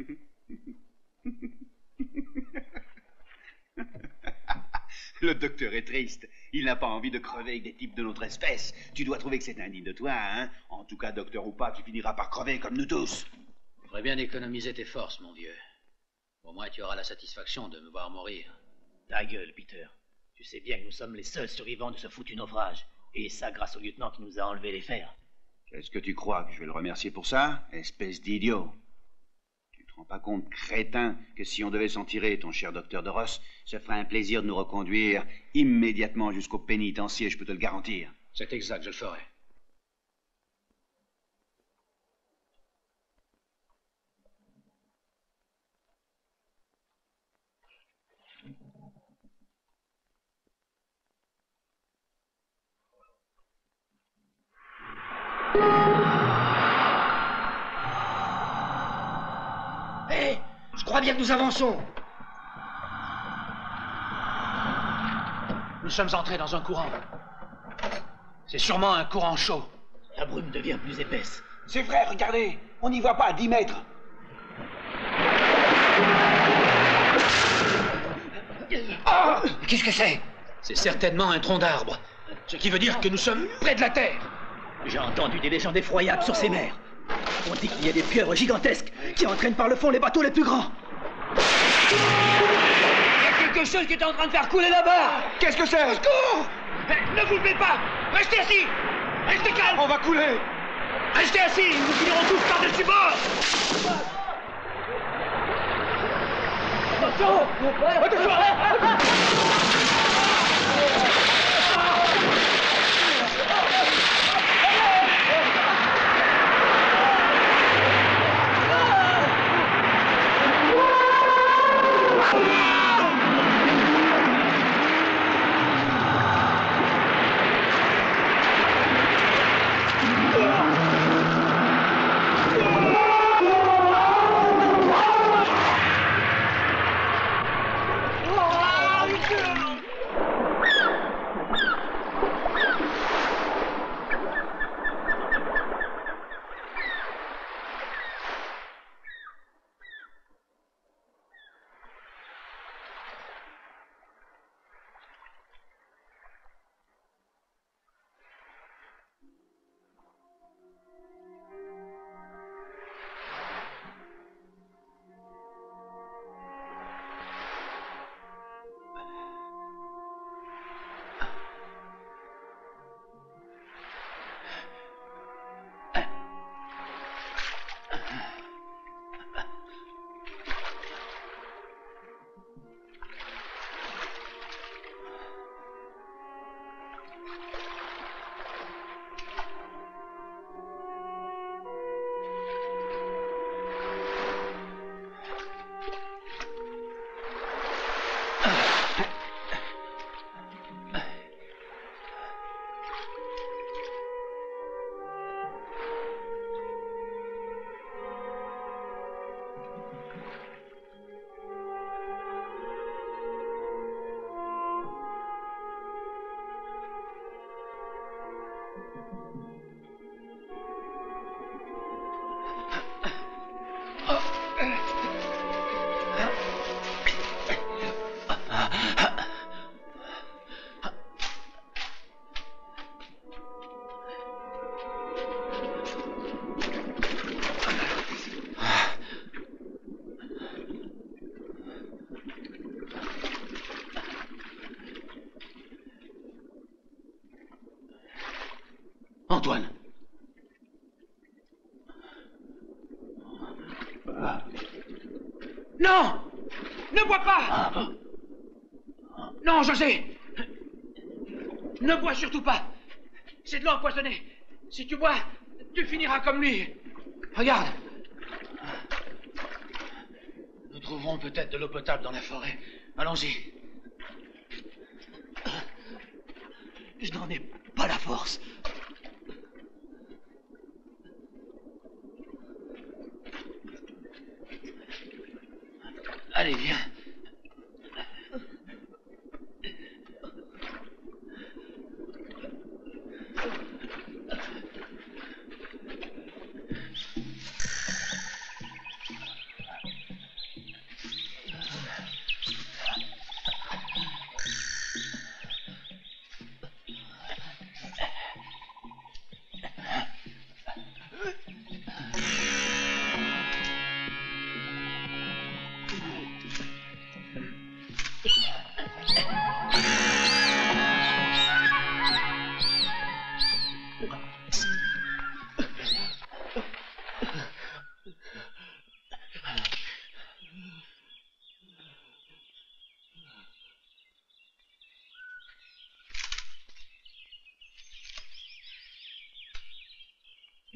Le docteur est triste. Il n'a pas envie de crever avec des types de notre espèce. Tu dois trouver que c'est indigne de toi, hein En tout cas, docteur ou pas, tu finiras par crever comme nous tous. Faudrait bien économiser tes forces, mon vieux. Au moins, tu auras la satisfaction de me voir mourir. Ta gueule, Peter. Tu sais bien que nous sommes les seuls survivants de ce foutu naufrage. Et ça grâce au lieutenant qui nous a enlevé les fers. Qu'est-ce que tu crois que je vais le remercier pour ça Espèce d'idiot? Tu te rends pas compte, crétin, que si on devait s'en tirer, ton cher docteur de Ross, ça ferait un plaisir de nous reconduire immédiatement jusqu'au pénitencier, je peux te le garantir. C'est exact, je le ferai. Crois bien que nous avançons Nous sommes entrés dans un courant. C'est sûrement un courant chaud. La brume devient plus épaisse. C'est vrai, regardez On n'y voit pas à 10 mètres Ah Qu'est-ce que c'est? C'est certainement un tronc d'arbre. Ce qui veut dire que nous sommes près de la Terre. J'ai entendu des légendes effroyables sur ces mers. On dit qu'il y a des pieuvres gigantesques qui entraînent par le fond les bateaux les plus grands. Il y a quelque chose qui est en train de faire couler là-bas Qu'est-ce que c'est? Cours Ne vous levez pas! Restez assis! Restez calme! On va couler! Restez assis! Nous finirons tous par-dessus bord Attention! Attention Non, José Ne bois surtout pas C'est de l'eau empoisonnée. Si tu bois, tu finiras comme lui. Regarde Nous trouverons peut-être de l'eau potable dans la forêt. Allons-y.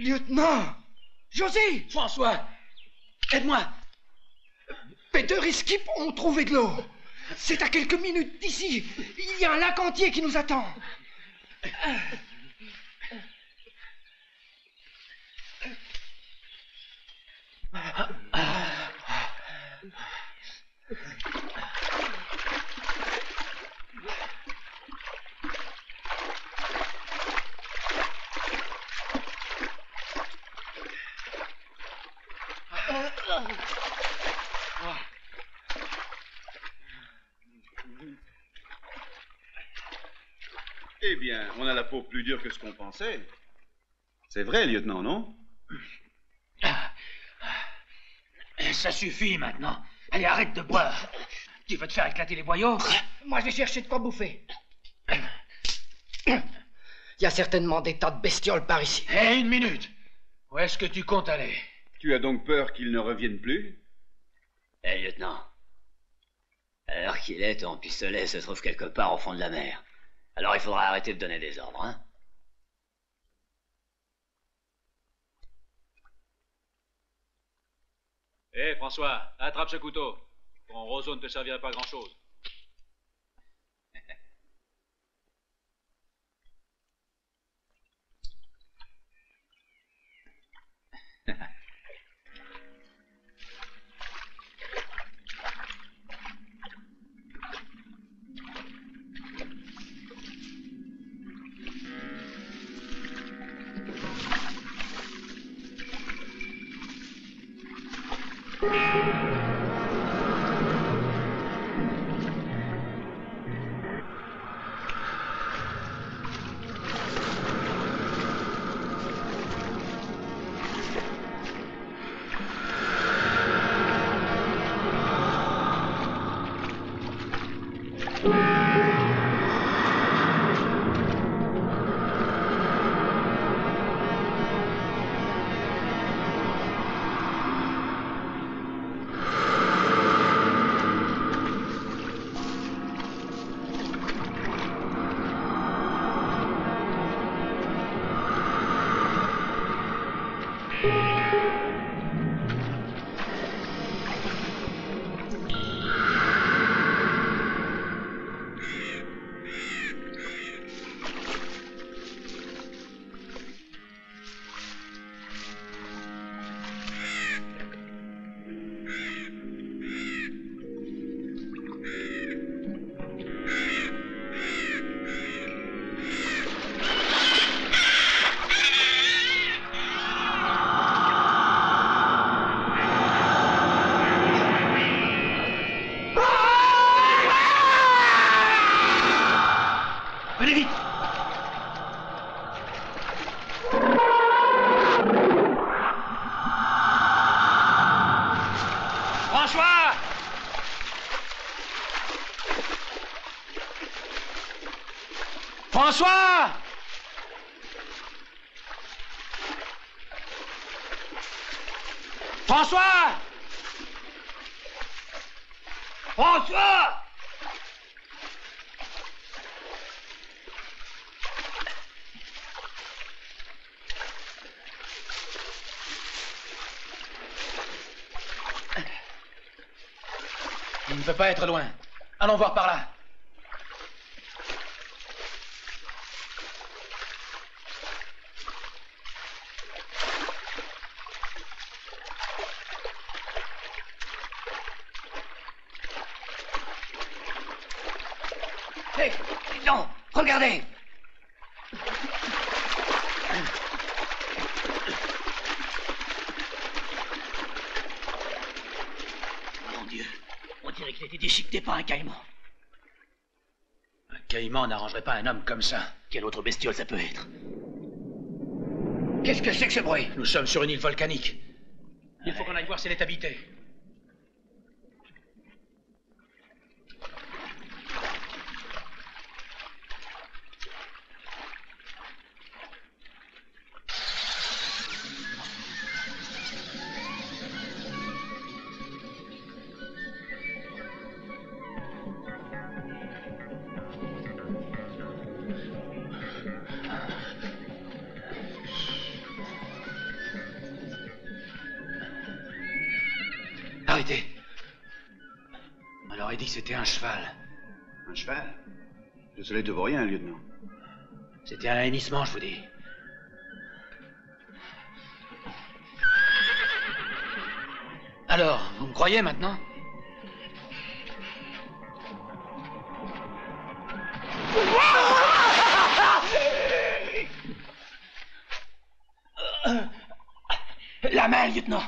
Lieutenant José François Aide-moi Peter et Skip ont trouvé de l'eau. C'est à quelques minutes d'ici. Il y a un lac entier qui nous attend. Eh bien, on a la peau plus dure que ce qu'on pensait. C'est vrai, lieutenant, non? Ça suffit maintenant. Allez, arrête de boire. Tu veux te faire éclater les boyaux Moi, je vais chercher de quoi bouffer. Il y a certainement des tas de bestioles par ici. Hé, une minute. Où est-ce que tu comptes aller? Tu as donc peur qu'il ne revienne plus? Eh, lieutenant. L'heure qu'il est, ton pistolet se trouve quelque part au fond de la mer. Alors il faudra arrêter de donner des ordres, hein Hé, François, attrape ce couteau. Ton roseau ne te servirait pas grand-chose. François François François Il ne peut pas être loin. Allons voir par là. Hé Non Regardez Mon Dieu On dirait qu'il a été déchiqueté par un caïman. Un caïman n'arrangerait pas un homme comme ça. Quelle autre bestiole ça peut être? Qu'est-ce que c'est que ce bruit? Nous sommes sur une île volcanique. Il faut qu'on aille voir si elle est habitée. Te vaut rien, lieutenant. C'était un hennissement, je vous dis. Alors, vous me croyez maintenant? La main, lieutenant.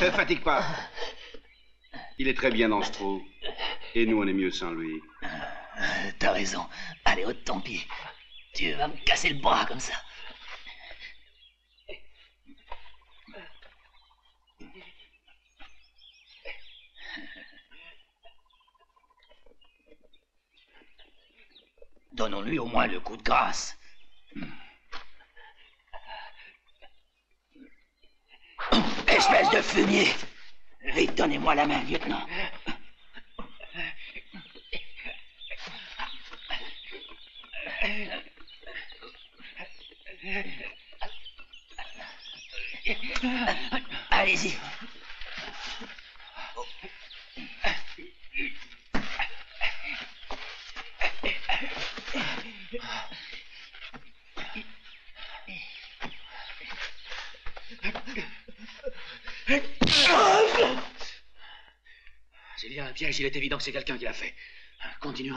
Te fatigue pas. Il est très bien dans ce trou. Et nous, on est mieux sans lui. T'as raison. Allez, haute tant pis. Tu vas me casser le bras comme ça. Donnons-lui au moins le coup de grâce. Espèce de fumier Vite, donnez-moi la main, lieutenant. Allez-y. S'il y a un piège, il est évident que c'est quelqu'un qui l'a fait. Continuons.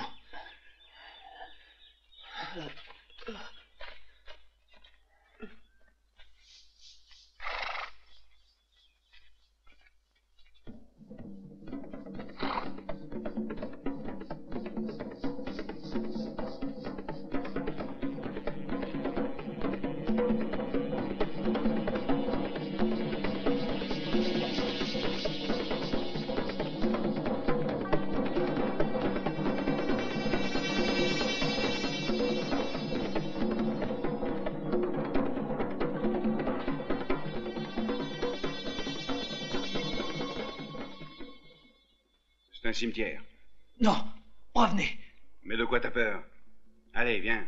Cimetière. Non, revenez. Mais de quoi t'as peur? Allez, viens.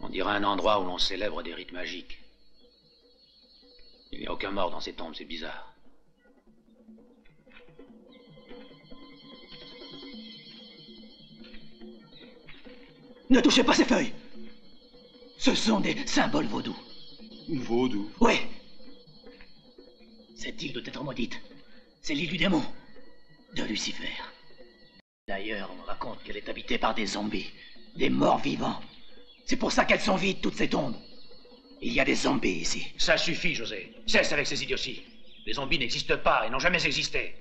On dirait un endroit où l'on célèbre des rites magiques. Il n'y a aucun mort dans ces tombes, c'est bizarre. Ne touchez pas ces feuilles. Ce sont des symboles vaudous. Vaudou. Oui, Cette île doit être maudite. C'est l'île du démon. De Lucifer. D'ailleurs, on raconte qu'elle est habitée par des zombies. Des morts vivants. C'est pour ça qu'elles sont vides, toutes ces tombes. Il y a des zombies ici. Ça suffit, José. Cesse avec ces idioties. Les zombies n'existent pas et n'ont jamais existé.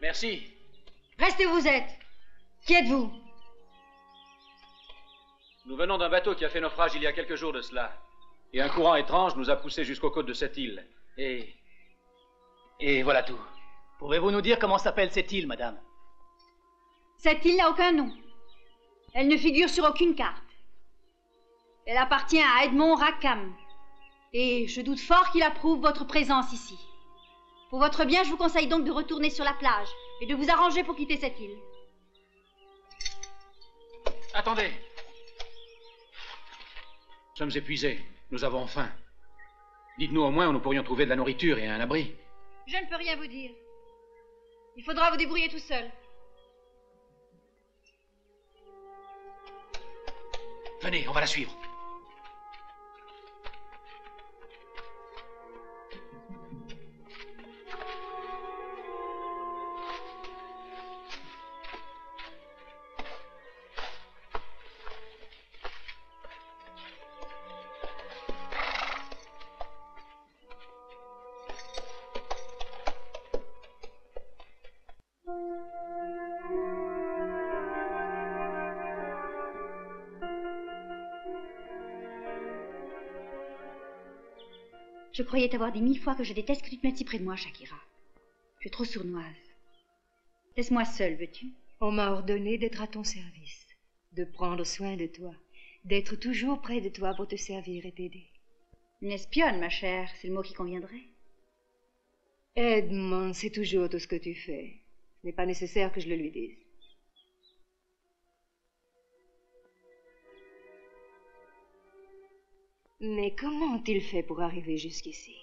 Merci. Vous êtes? Qui êtes-vous? Nous venons d'un bateau qui a fait naufrage il y a quelques jours de cela. Et un courant étrange nous a poussés jusqu'aux côtes de cette île. Et. Et voilà tout. Pouvez-vous nous dire comment s'appelle cette île, madame? Cette île n'a aucun nom. Elle ne figure sur aucune carte. Elle appartient à Edmond Rackham. Et je doute fort qu'il approuve votre présence ici. Pour votre bien, je vous conseille donc de retourner sur la plage et de vous arranger pour quitter cette île. Attendez. Nous sommes épuisés. Nous avons faim. Dites-nous au moins où nous pourrions trouver de la nourriture et un abri. Je ne peux rien vous dire. Il faudra vous débrouiller tout seul. Venez, on va la suivre. Je croyais t'avoir dit mille fois que je déteste que tu te mettes si près de moi, Shakira. Tu es trop sournoise. Laisse-moi seule, veux-tu? On m'a ordonné d'être à ton service, de prendre soin de toi, d'être toujours près de toi pour te servir et t'aider. Une espionne, ma chère, c'est le mot qui conviendrait. Edmond, c'est toujours tout ce que tu fais. Ce n'est pas nécessaire que je le lui dise. Mais comment ont-ils fait pour arriver jusqu'ici?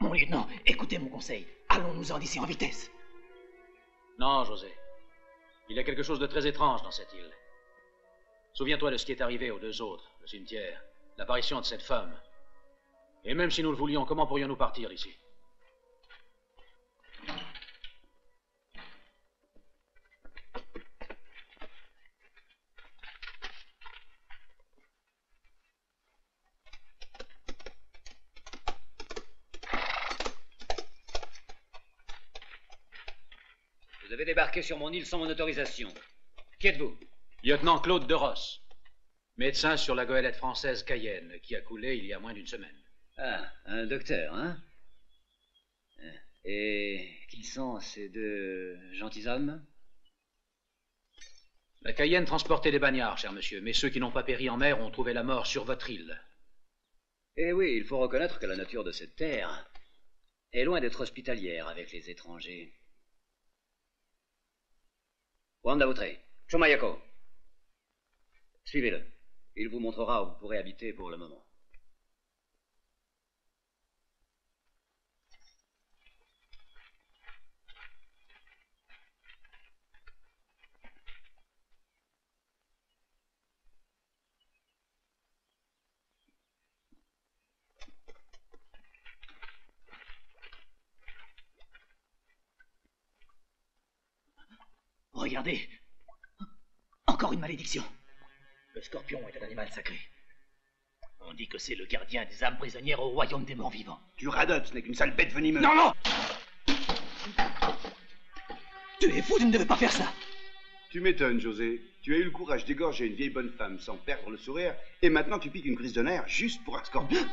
Mon lieutenant, écoutez mon conseil. Allons-nous-en d'ici en vitesse. Non, José. Il y a quelque chose de très étrange dans cette île. Souviens-toi de ce qui est arrivé aux deux autres, le cimetière, l'apparition de cette femme. Et même si nous le voulions, comment pourrions-nous partir d'ici Vous avez débarqué sur mon île sans mon autorisation. Qui êtes-vous? Lieutenant Claude de Ross, médecin sur la goélette française Cayenne, qui a coulé il y a moins d'une semaine. Ah, un docteur, hein? Et qui sont ces deux gentilshommes La Cayenne transportait des bagnards, cher monsieur, mais ceux qui n'ont pas péri en mer ont trouvé la mort sur votre île. Eh oui, il faut reconnaître que la nature de cette terre est loin d'être hospitalière avec les étrangers. Wanda Outré, Chomayako. Suivez-le. Il vous montrera où vous pourrez habiter pour le moment. Regardez. Encore une malédiction. Le scorpion est un animal sacré. On dit que c'est le gardien des âmes prisonnières au royaume des morts vivants. Tu radotes, ce n'est qu'une sale bête venimeuse. Non, non Tu es fou, tu ne devais pas faire ça Tu m'étonnes, José. Tu as eu le courage d'égorger une vieille bonne femme sans perdre le sourire, et maintenant tu piques une crise de nerfs juste pour un scorpion.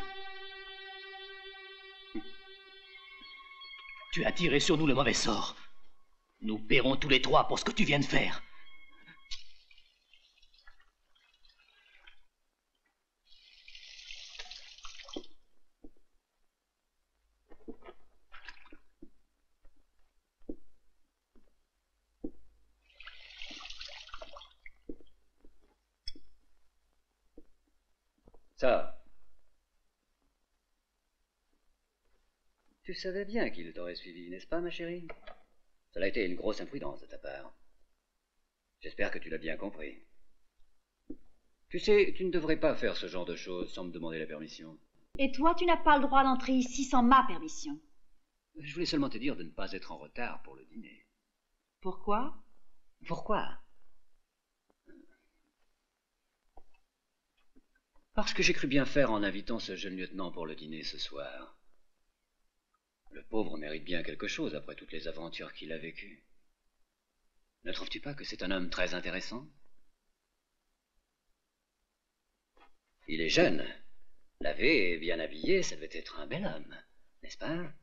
Tu as tiré sur nous le mauvais sort. Nous paierons tous les trois pour ce que tu viens de faire. Ça. Tu savais bien qu'il t'aurait suivi, n'est-ce pas, ma chérie? Cela a été une grosse imprudence de ta part. J'espère que tu l'as bien compris. Tu sais, tu ne devrais pas faire ce genre de choses sans me demander la permission. Et toi, tu n'as pas le droit d'entrer ici sans ma permission. Je voulais seulement te dire de ne pas être en retard pour le dîner. Pourquoi? Pourquoi? Parce que j'ai cru bien faire en invitant ce jeune lieutenant pour le dîner ce soir. Le pauvre mérite bien quelque chose après toutes les aventures qu'il a vécues. Ne trouves-tu pas que c'est un homme très intéressant? Il est jeune. Lavé et bien habillé, ça devait être un bel homme, n'est-ce pas?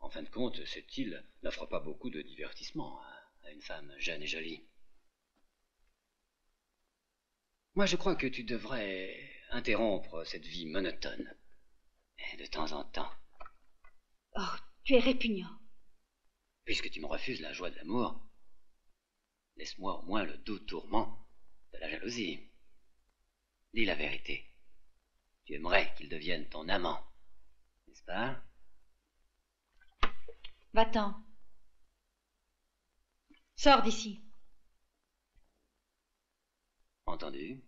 En fin de compte, cette île n'offre pas beaucoup de divertissement à une femme jeune et jolie. Moi, je crois que tu devrais interrompre cette vie monotone. De temps en temps. Oh, tu es répugnant. Puisque tu me refuses la joie de l'amour, laisse-moi au moins le doux tourment de la jalousie. Dis la vérité. Tu aimerais qu'il devienne ton amant, n'est-ce pas? Va-t'en. Sors d'ici. Entendu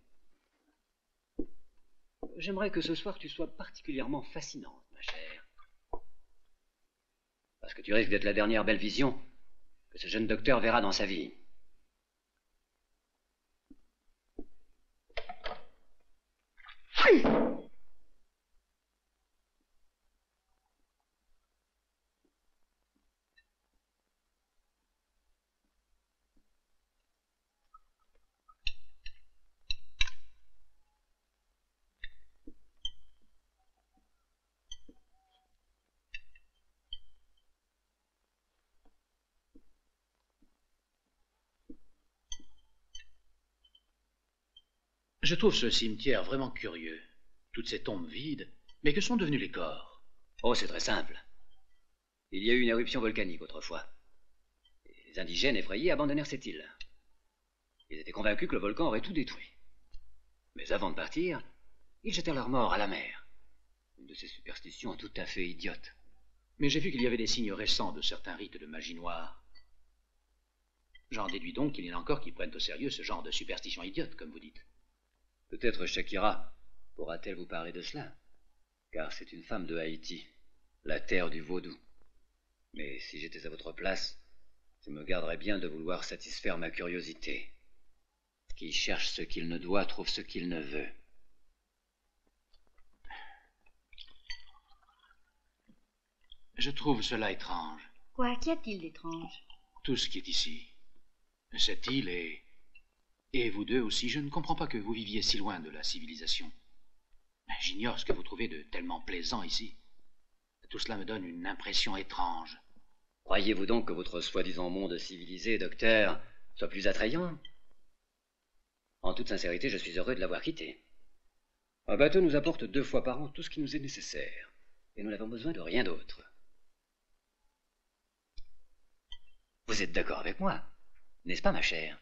J'aimerais que ce soir tu sois particulièrement fascinante, ma chère. Parce que tu risques d'être la dernière belle vision que ce jeune docteur verra dans sa vie. Je trouve ce cimetière vraiment curieux. Toutes ces tombes vides. Mais que sont devenus les corps? Oh, c'est très simple. Il y a eu une éruption volcanique autrefois. Les indigènes effrayés abandonnèrent cette île. Ils étaient convaincus que le volcan aurait tout détruit. Mais avant de partir, ils jetèrent leur mort à la mer. Une de ces superstitions tout à fait idiotes. Mais j'ai vu qu'il y avait des signes récents de certains rites de magie noire. J'en déduis donc qu'il y en a encore qui prennent au sérieux ce genre de superstition idiote, comme vous dites. Peut-être Shakira pourra-t-elle vous parler de cela, car c'est une femme de Haïti, la terre du vaudou. Mais si j'étais à votre place, je me garderais bien de vouloir satisfaire ma curiosité. Qui cherche ce qu'il ne doit trouve ce qu'il ne veut. Je trouve cela étrange. Quoi Qu'y a-t-il d'étrange? Tout ce qui est ici. Cette île est et vous deux aussi, je ne comprends pas que vous viviez si loin de la civilisation. J'ignore ce que vous trouvez de tellement plaisant ici. Tout cela me donne une impression étrange. Croyez-vous donc que votre soi-disant monde civilisé, docteur, soit plus attrayant? En toute sincérité, je suis heureux de l'avoir quitté. Un bateau nous apporte deux fois par an tout ce qui nous est nécessaire, et nous n'avons besoin de rien d'autre. Vous êtes d'accord avec moi, n'est-ce pas, ma chère?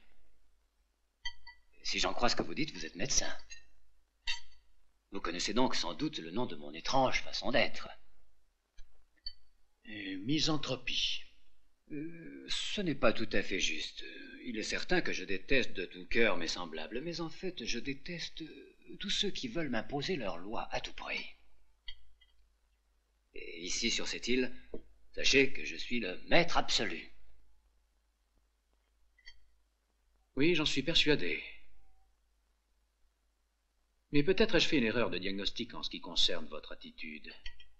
Si j'en crois ce que vous dites, vous êtes médecin. Vous connaissez donc sans doute le nom de mon étrange façon d'être. Misanthropie. Euh, ce n'est pas tout à fait juste. Il est certain que je déteste de tout cœur mes semblables, mais en fait, je déteste tous ceux qui veulent m'imposer leurs lois à tout prix. Et ici, sur cette île, sachez que je suis le maître absolu. Oui, j'en suis persuadé. Mais peut-être ai-je fait une erreur de diagnostic en ce qui concerne votre attitude.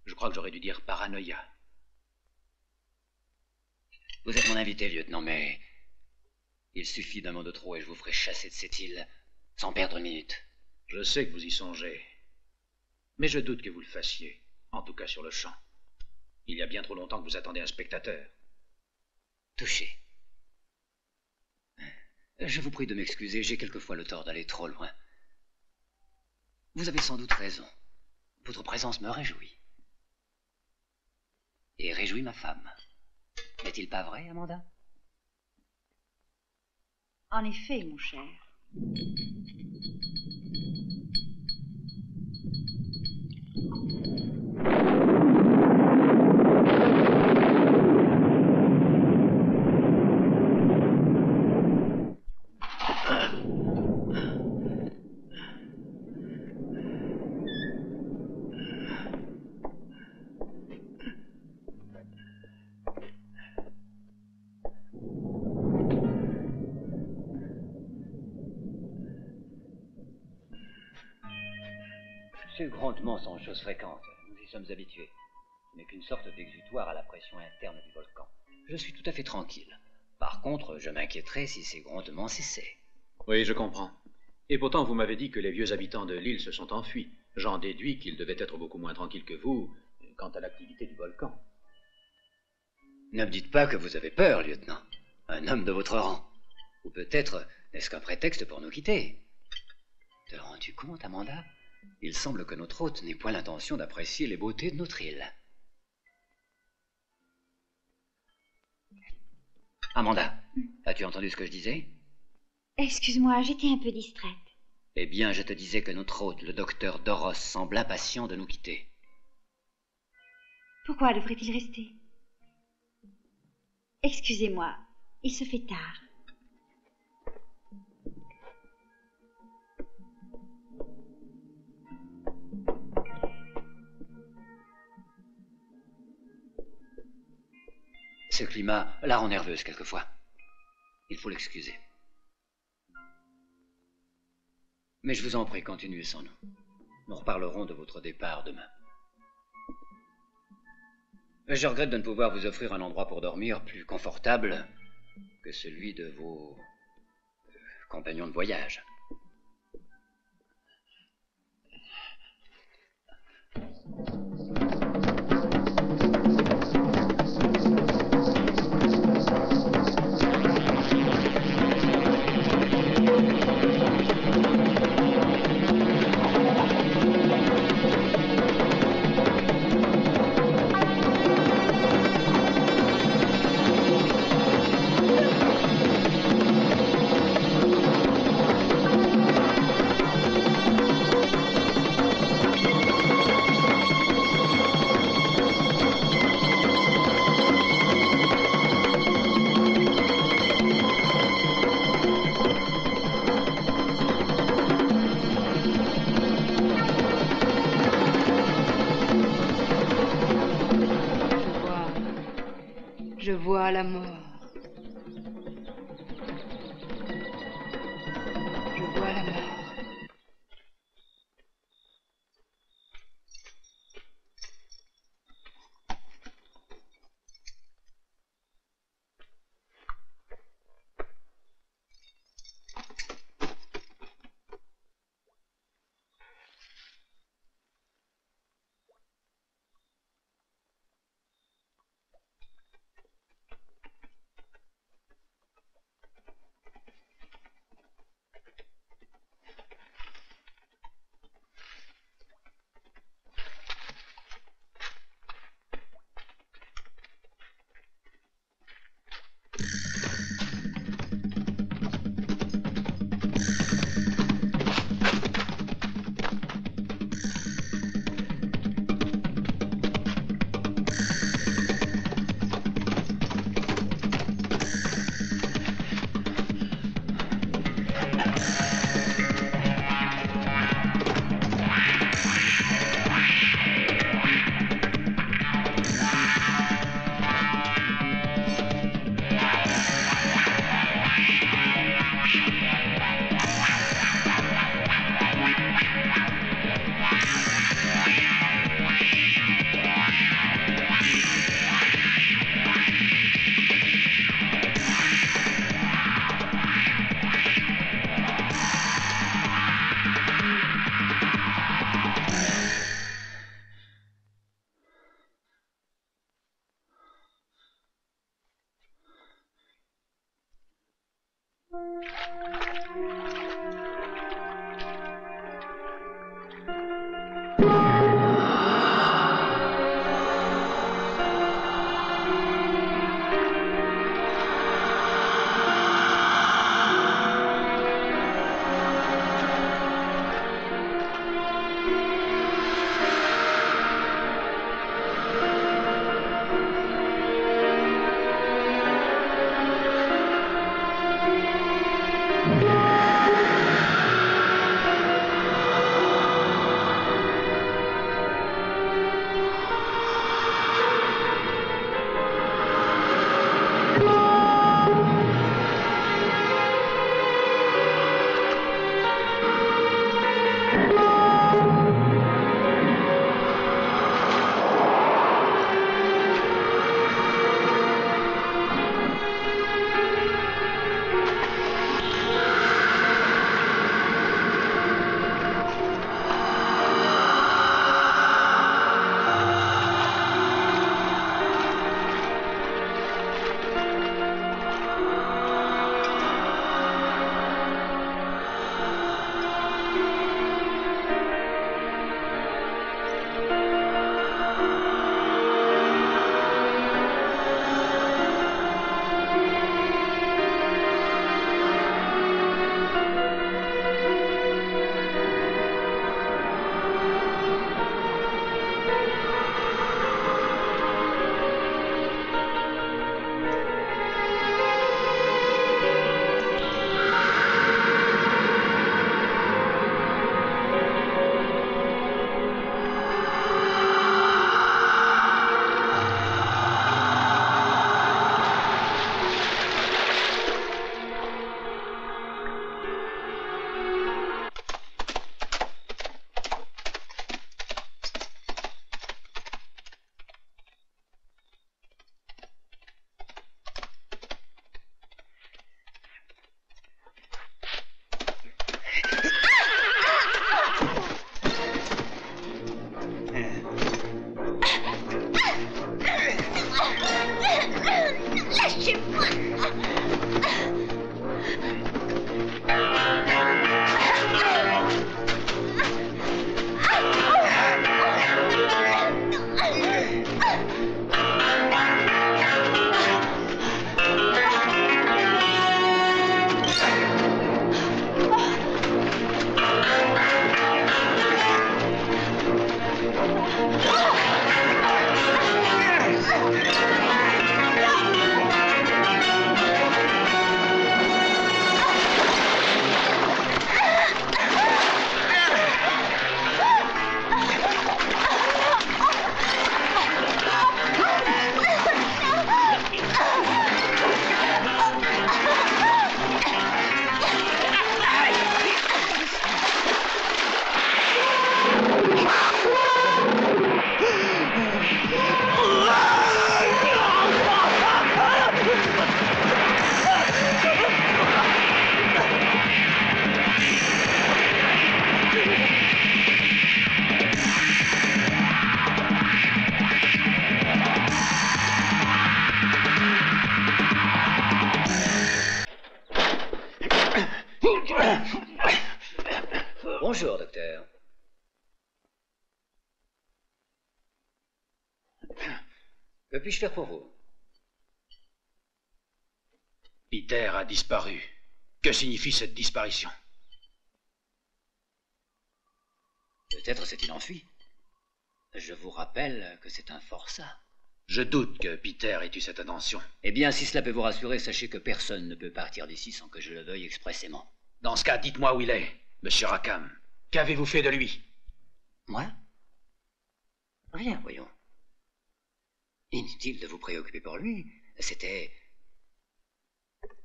Je crois que j'aurais dû dire paranoïa. Vous êtes mon invité, lieutenant, mais il suffit d'un mot de trop et je vous ferai chasser de cette île sans perdre une minute. Je sais que vous y songez. Mais je doute que vous le fassiez, en tout cas sur le champ. Il y a bien trop longtemps que vous attendez un spectateur. Touché. Je vous prie de m'excuser, j'ai quelquefois le tort d'aller trop loin. Vous avez sans doute raison. Votre présence me réjouit. Et réjouit ma femme. N'est-il pas vrai, Amanda? En effet, mon cher. Ce grondement sont choses fréquentes. Nous y sommes habitués. Ce n'est qu'une sorte d'exutoire à la pression interne du volcan. Je suis tout à fait tranquille. Par contre, je m'inquiéterais si ces grondements cessaient. Oui, je comprends. Et pourtant, vous m'avez dit que les vieux habitants de l'île se sont enfuis. J'en déduis qu'ils devaient être beaucoup moins tranquilles que vous quant à l'activité du volcan. Ne me dites pas que vous avez peur, lieutenant. Un homme de votre rang. Ou peut-être n'est-ce qu'un prétexte pour nous quitter Te rends-tu compte, Amanda? Il semble que notre hôte n'ait point l'intention d'apprécier les beautés de notre île. Amanda, as-tu entendu ce que je disais? Excuse-moi, j'étais un peu distraite. Eh bien, je te disais que notre hôte, le docteur Doros, semble impatient de nous quitter. Pourquoi devrait-il rester? Excusez-moi, il se fait tard. Ce climat la rend nerveuse quelquefois. Il faut l'excuser. Mais je vous en prie, continuez sans nous. Nous reparlerons de votre départ demain. Je regrette de ne pouvoir vous offrir un endroit pour dormir plus confortable que celui de vos euh, compagnons de voyage. Puis-je faire pour vous? Peter a disparu. Que signifie cette disparition? Peut-être s'est-il enfui. Je vous rappelle que c'est un forçat. Je doute que Peter ait eu cette intention. Eh bien, si cela peut vous rassurer, sachez que personne ne peut partir d'ici sans que je le veuille expressément. Dans ce cas, dites-moi où il est, monsieur Rackham. Qu'avez-vous fait de lui? Moi? Rien, voyons. Inutile de vous préoccuper pour lui. C'était.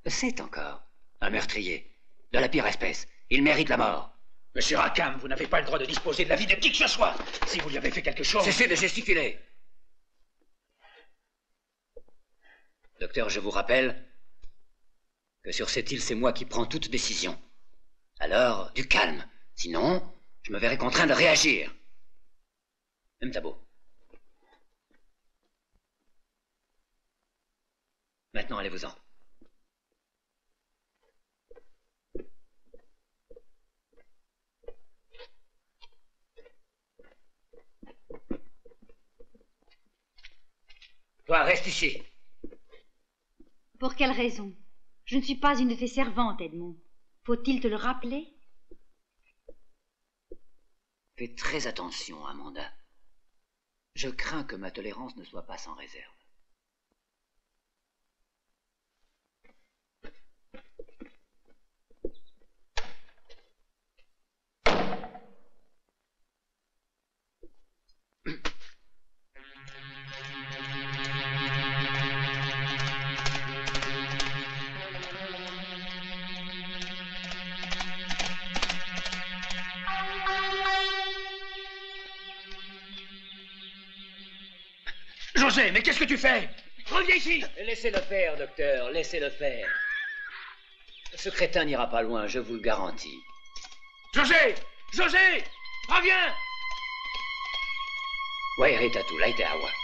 C'est encore un meurtrier. De la pire espèce. Il mérite la mort. Monsieur Rackham, vous n'avez pas le droit de disposer de la vie de qui que ce soit. Si vous lui avez fait quelque chose. Cessez de gesticuler. Docteur, je vous rappelle que sur cette île, c'est moi qui prends toute décision. Alors, du calme. Sinon, je me verrai contraint de réagir. Même tabou. Maintenant, allez-vous-en. Toi, reste ici. Pour quelle raison? Je ne suis pas une de tes servantes, Edmond. Faut-il te le rappeler? Fais très attention, Amanda. Je crains que ma tolérance ne soit pas sans réserve. Mais qu'est-ce que tu fais? Reviens ici Laissez-le faire, docteur, laissez-le faire. Ce crétin n'ira pas loin, je vous le garantis. José José Reviens Wairitatou, Laiteawa. José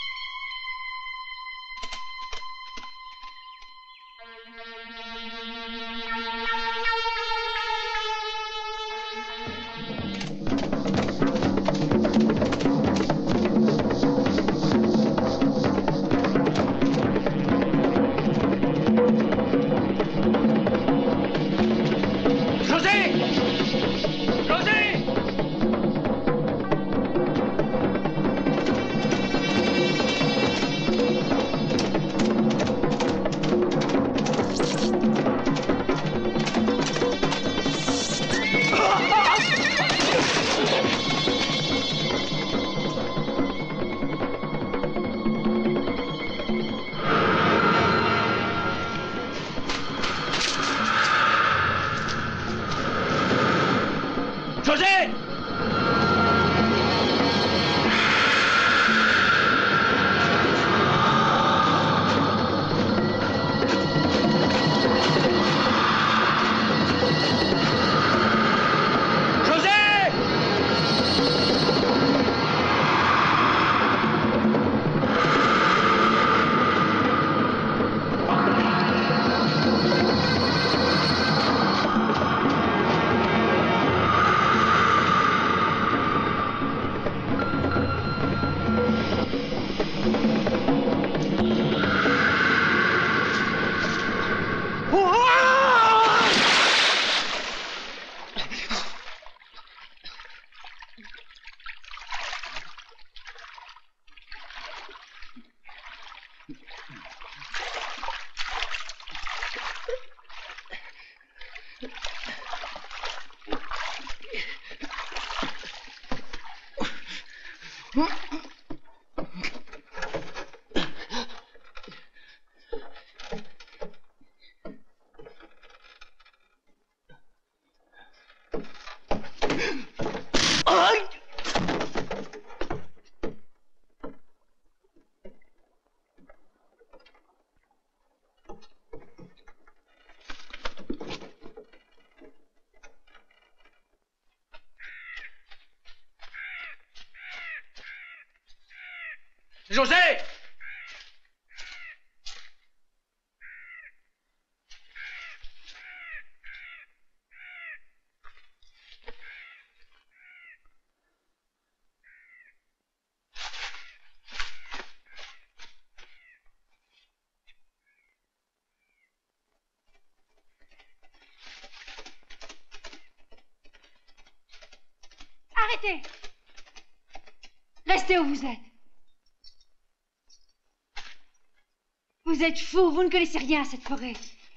José! Arrêtez. Restez où vous êtes. Vous êtes fou, vous ne connaissez rien à cette forêt.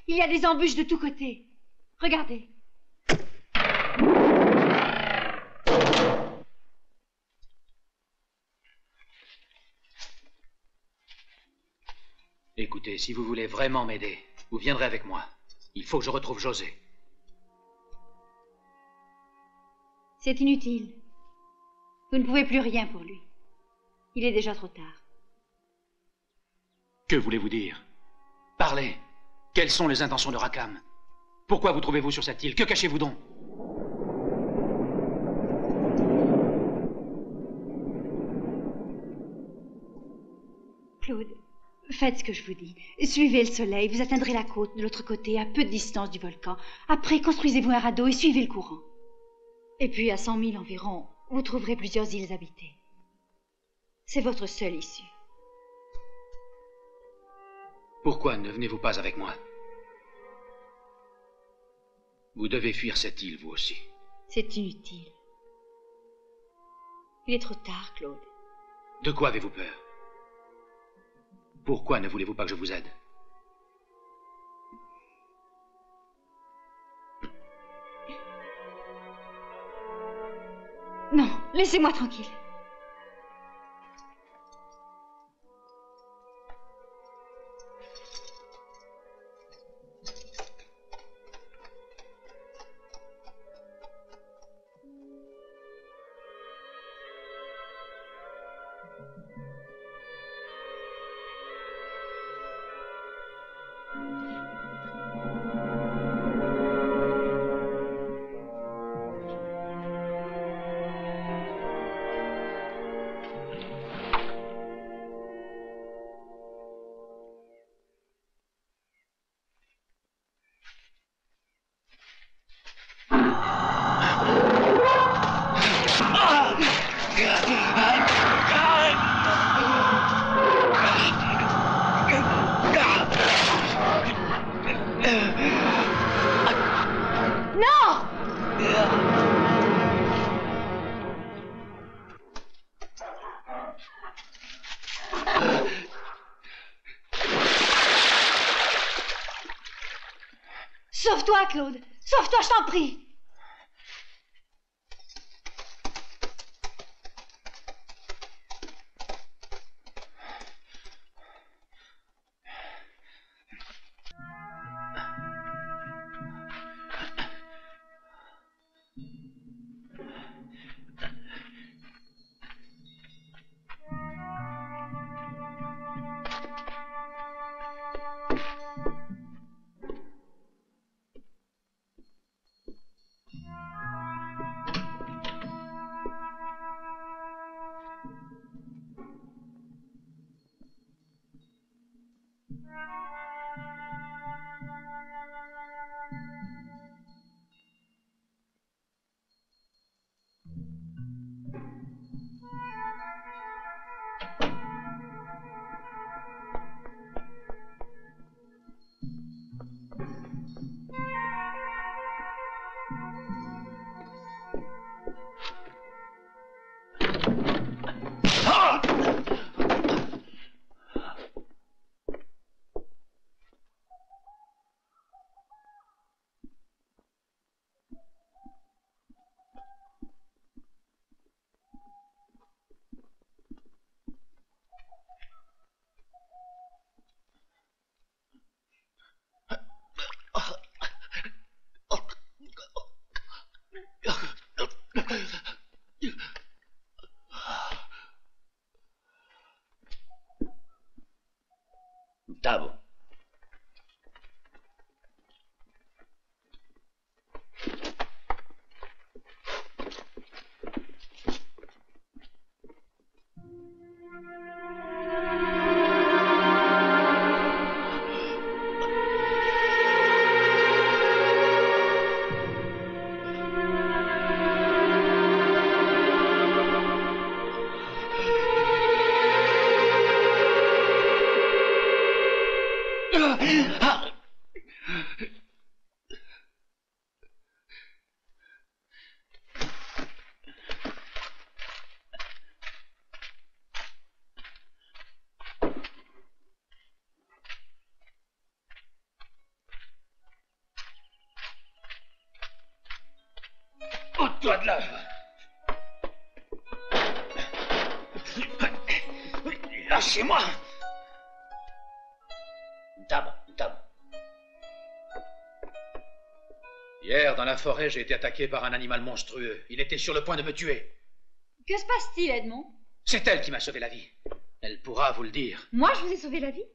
Il y a des embûches de tous côtés. Regardez. Écoutez, si vous voulez vraiment m'aider, vous viendrez avec moi. Il faut que je retrouve José. C'est inutile. Vous ne pouvez plus rien pour lui. Il est déjà trop tard. Que voulez-vous dire? Parlez. Quelles sont les intentions de Rakam? Pourquoi vous trouvez-vous sur cette île? Que cachez-vous donc? Claude, faites ce que je vous dis. Suivez le soleil, vous atteindrez la côte de l'autre côté, à peu de distance du volcan. Après, construisez-vous un radeau et suivez le courant. Et puis, à cent milles environ, vous trouverez plusieurs îles habitées. C'est votre seule issue. Pourquoi ne venez-vous pas avec moi? Vous devez fuir cette île, vous aussi. C'est inutile. Il est trop tard, Claude. De quoi avez-vous peur? Pourquoi ne voulez-vous pas que je vous aide? Non, laissez-moi tranquille. De là Lâchez-moi une table. Hier, dans la forêt, j'ai été attaqué par un animal monstrueux. Il était sur le point de me tuer. Que se passe-t-il, Edmond? C'est elle qui m'a sauvé la vie. Elle pourra vous le dire. Moi, je vous ai sauvé la vie?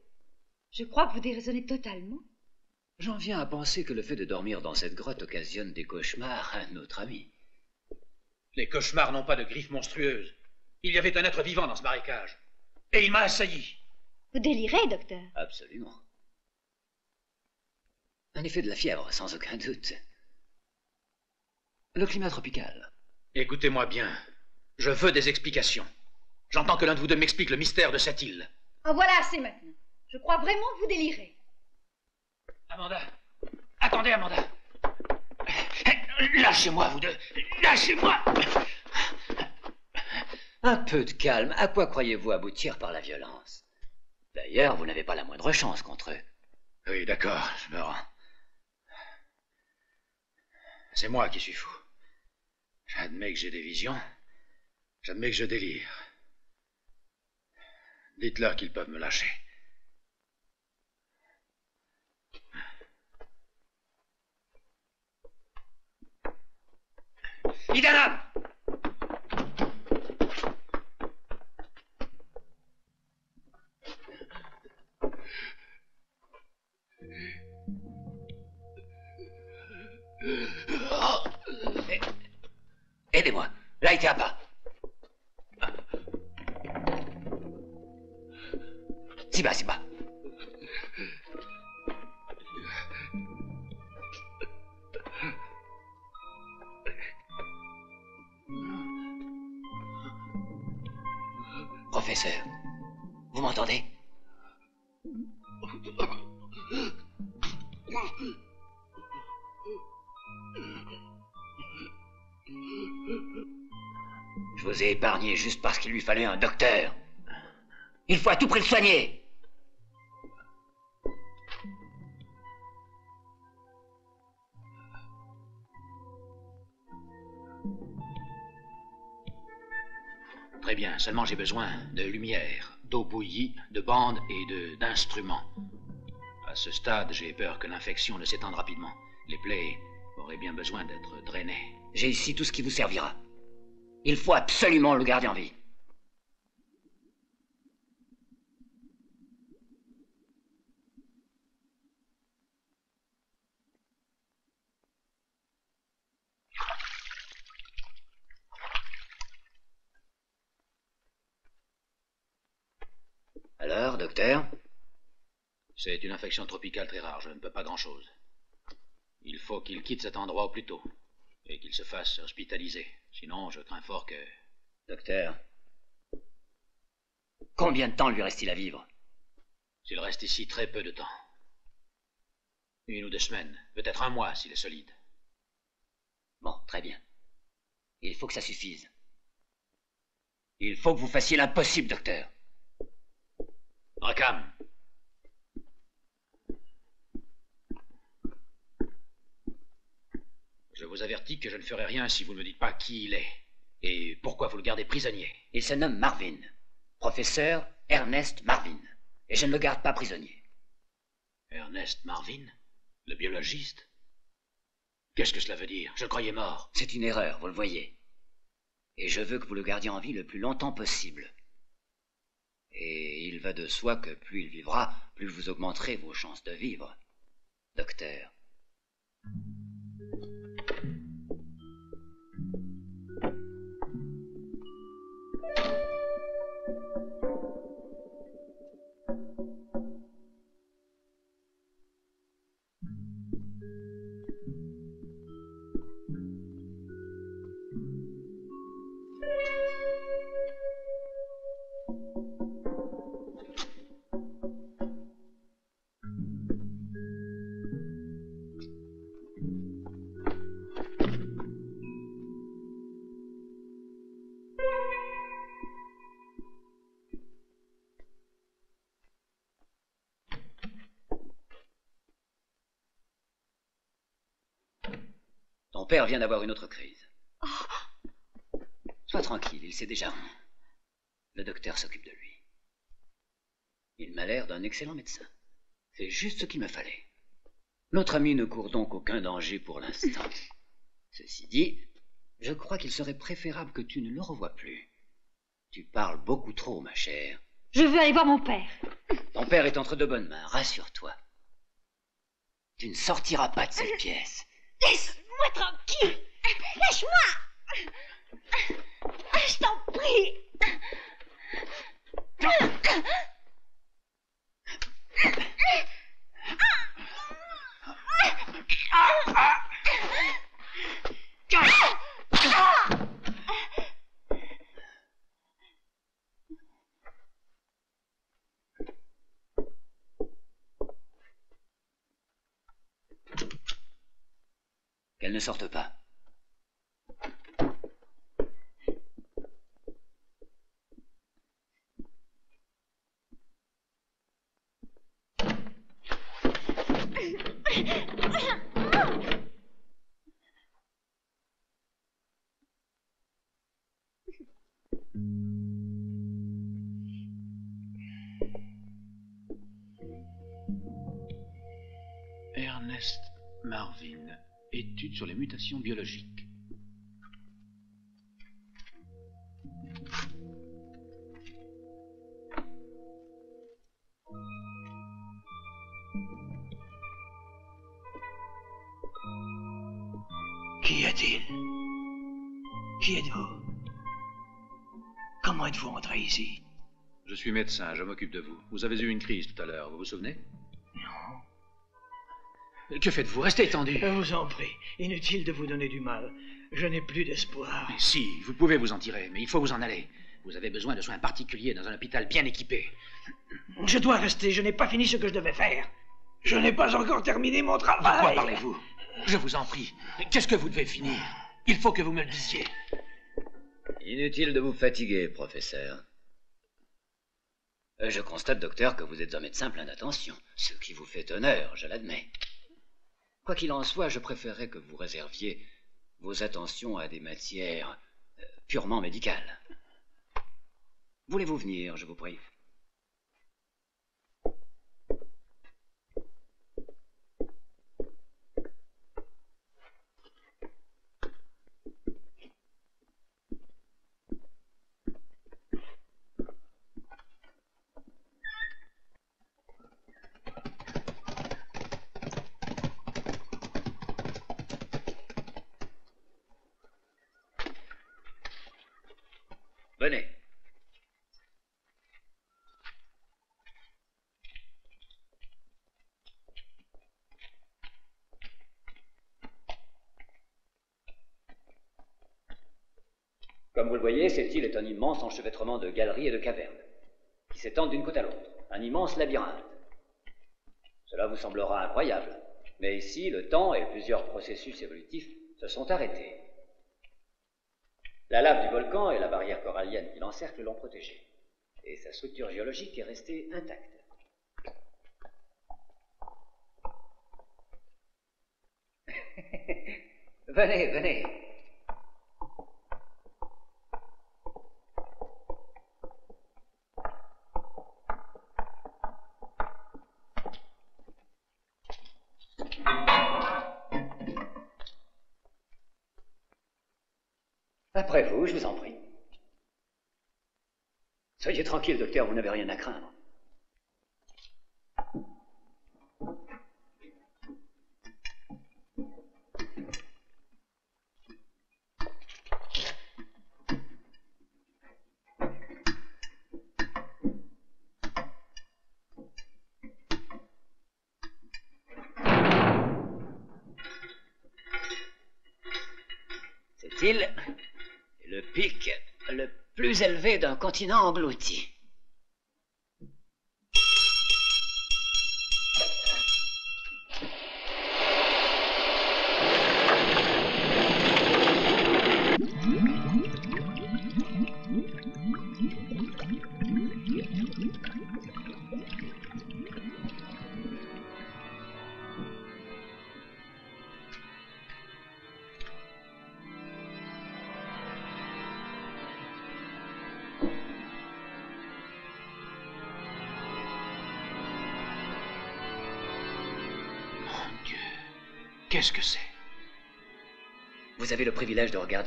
Je crois que vous déraisonnez totalement. J'en viens à penser que le fait de dormir dans cette grotte occasionne des cauchemars à notre ami. Les cauchemars n'ont pas de griffes monstrueuses. Il y avait un être vivant dans ce marécage. Et il m'a assailli. Vous délirez, docteur. Absolument. Un effet de la fièvre, sans aucun doute. Le climat tropical. Écoutez-moi bien. Je veux des explications. J'entends que l'un de vous deux m'explique le mystère de cette île. En voilà assez maintenant. Je crois vraiment que vous délirez. Amanda Attendez, Amanda Lâchez-moi, vous deux Lâchez-moi Un peu de calme. À quoi croyez-vous aboutir par la violence? D'ailleurs, vous n'avez pas la moindre chance contre eux. Oui, d'accord, je me rends. C'est moi qui suis fou. J'admets que j'ai des visions. J'admets que je délire. Dites-leur qu'ils peuvent me lâcher. Idanam Aidez-moi. Là, il tient pas. Si bas, si bas. Professeur, vous m'entendez? Je vous ai épargné juste parce qu'il lui fallait un docteur. Il faut à tout prix le soigner. Seulement j'ai besoin de lumière, d'eau bouillie, de bandes et d'instruments. À ce stade, j'ai peur que l'infection ne s'étende rapidement. Les plaies auraient bien besoin d'être drainées. J'ai ici tout ce qui vous servira. Il faut absolument le garder en vie. Alors, docteur C'est une infection tropicale très rare, je ne peux pas grand-chose. Il faut qu'il quitte cet endroit au plus tôt et qu'il se fasse hospitaliser. Sinon, je crains fort que... Docteur, combien de temps lui reste-t-il à vivre? S'il reste ici très peu de temps. Une ou deux semaines, peut-être un mois s'il est solide. Bon, très bien. Il faut que ça suffise. Il faut que vous fassiez l'impossible, docteur. Rackham Je vous avertis que je ne ferai rien si vous ne me dites pas qui il est. Et pourquoi vous le gardez prisonnier Il se nomme Marvin. Professeur Ernest Marvin. Et je ne le garde pas prisonnier. Ernest Marvin Le biologiste? Qu'est-ce que cela veut dire? Je le croyais mort. C'est une erreur, vous le voyez. Et je veux que vous le gardiez en vie le plus longtemps possible. Et il va de soi que plus il vivra, plus vous augmenterez vos chances de vivre. Docteur. Ton père vient d'avoir une autre crise. Sois tranquille, il sait déjà. Le docteur s'occupe de lui. Il m'a l'air d'un excellent médecin. C'est juste ce qu'il me fallait. Notre ami ne court donc aucun danger pour l'instant. Ceci dit, je crois qu'il serait préférable que tu ne le revoies plus. Tu parles beaucoup trop, ma chère. Je veux aller voir mon père. Ton père est entre de bonnes mains, rassure-toi. Tu ne sortiras pas de cette pièce. Laisse-moi tranquille. Lâche-moi. Je t'en prie. Qu'elle ne sorte pas. Ernest Marvin, étude sur les mutations biologiques. Qu'y a-t-il Qui êtes-vous? Comment êtes-vous entré ici? Je suis médecin, je m'occupe de vous. Vous avez eu une crise tout à l'heure, vous vous souvenez? Que faites-vous? Restez étendu. Je vous en prie, inutile de vous donner du mal. Je n'ai plus d'espoir. Si, vous pouvez vous en tirer, mais il faut vous en aller. Vous avez besoin de soins particuliers dans un hôpital bien équipé. Je dois rester, je n'ai pas fini ce que je devais faire. Je n'ai pas encore terminé mon De travail. quoi parlez-vous? Je vous en prie. Qu'est-ce que vous devez finir? Il faut que vous me le disiez. Inutile de vous fatiguer, professeur. Euh, Je constate, docteur, que vous êtes un médecin plein d'attention, ce qui vous fait honneur, je l'admets. Quoi qu'il en soit, je préférerais que vous réserviez vos attentions à des matières euh, purement médicales. Voulez-vous venir, je vous prie? Comme vous le voyez, cette île est un immense enchevêtrement de galeries et de cavernes, qui s'étendent d'une côte à l'autre, un immense labyrinthe. Cela vous semblera incroyable, mais ici, le temps et plusieurs processus évolutifs se sont arrêtés. La lave du volcan et la barrière corallienne qui l'encercle l'ont protégé, et sa structure géologique est restée intacte. venez, venez. Tranquille, docteur, vous n'avez rien à craindre. Plus d'un continent englouti.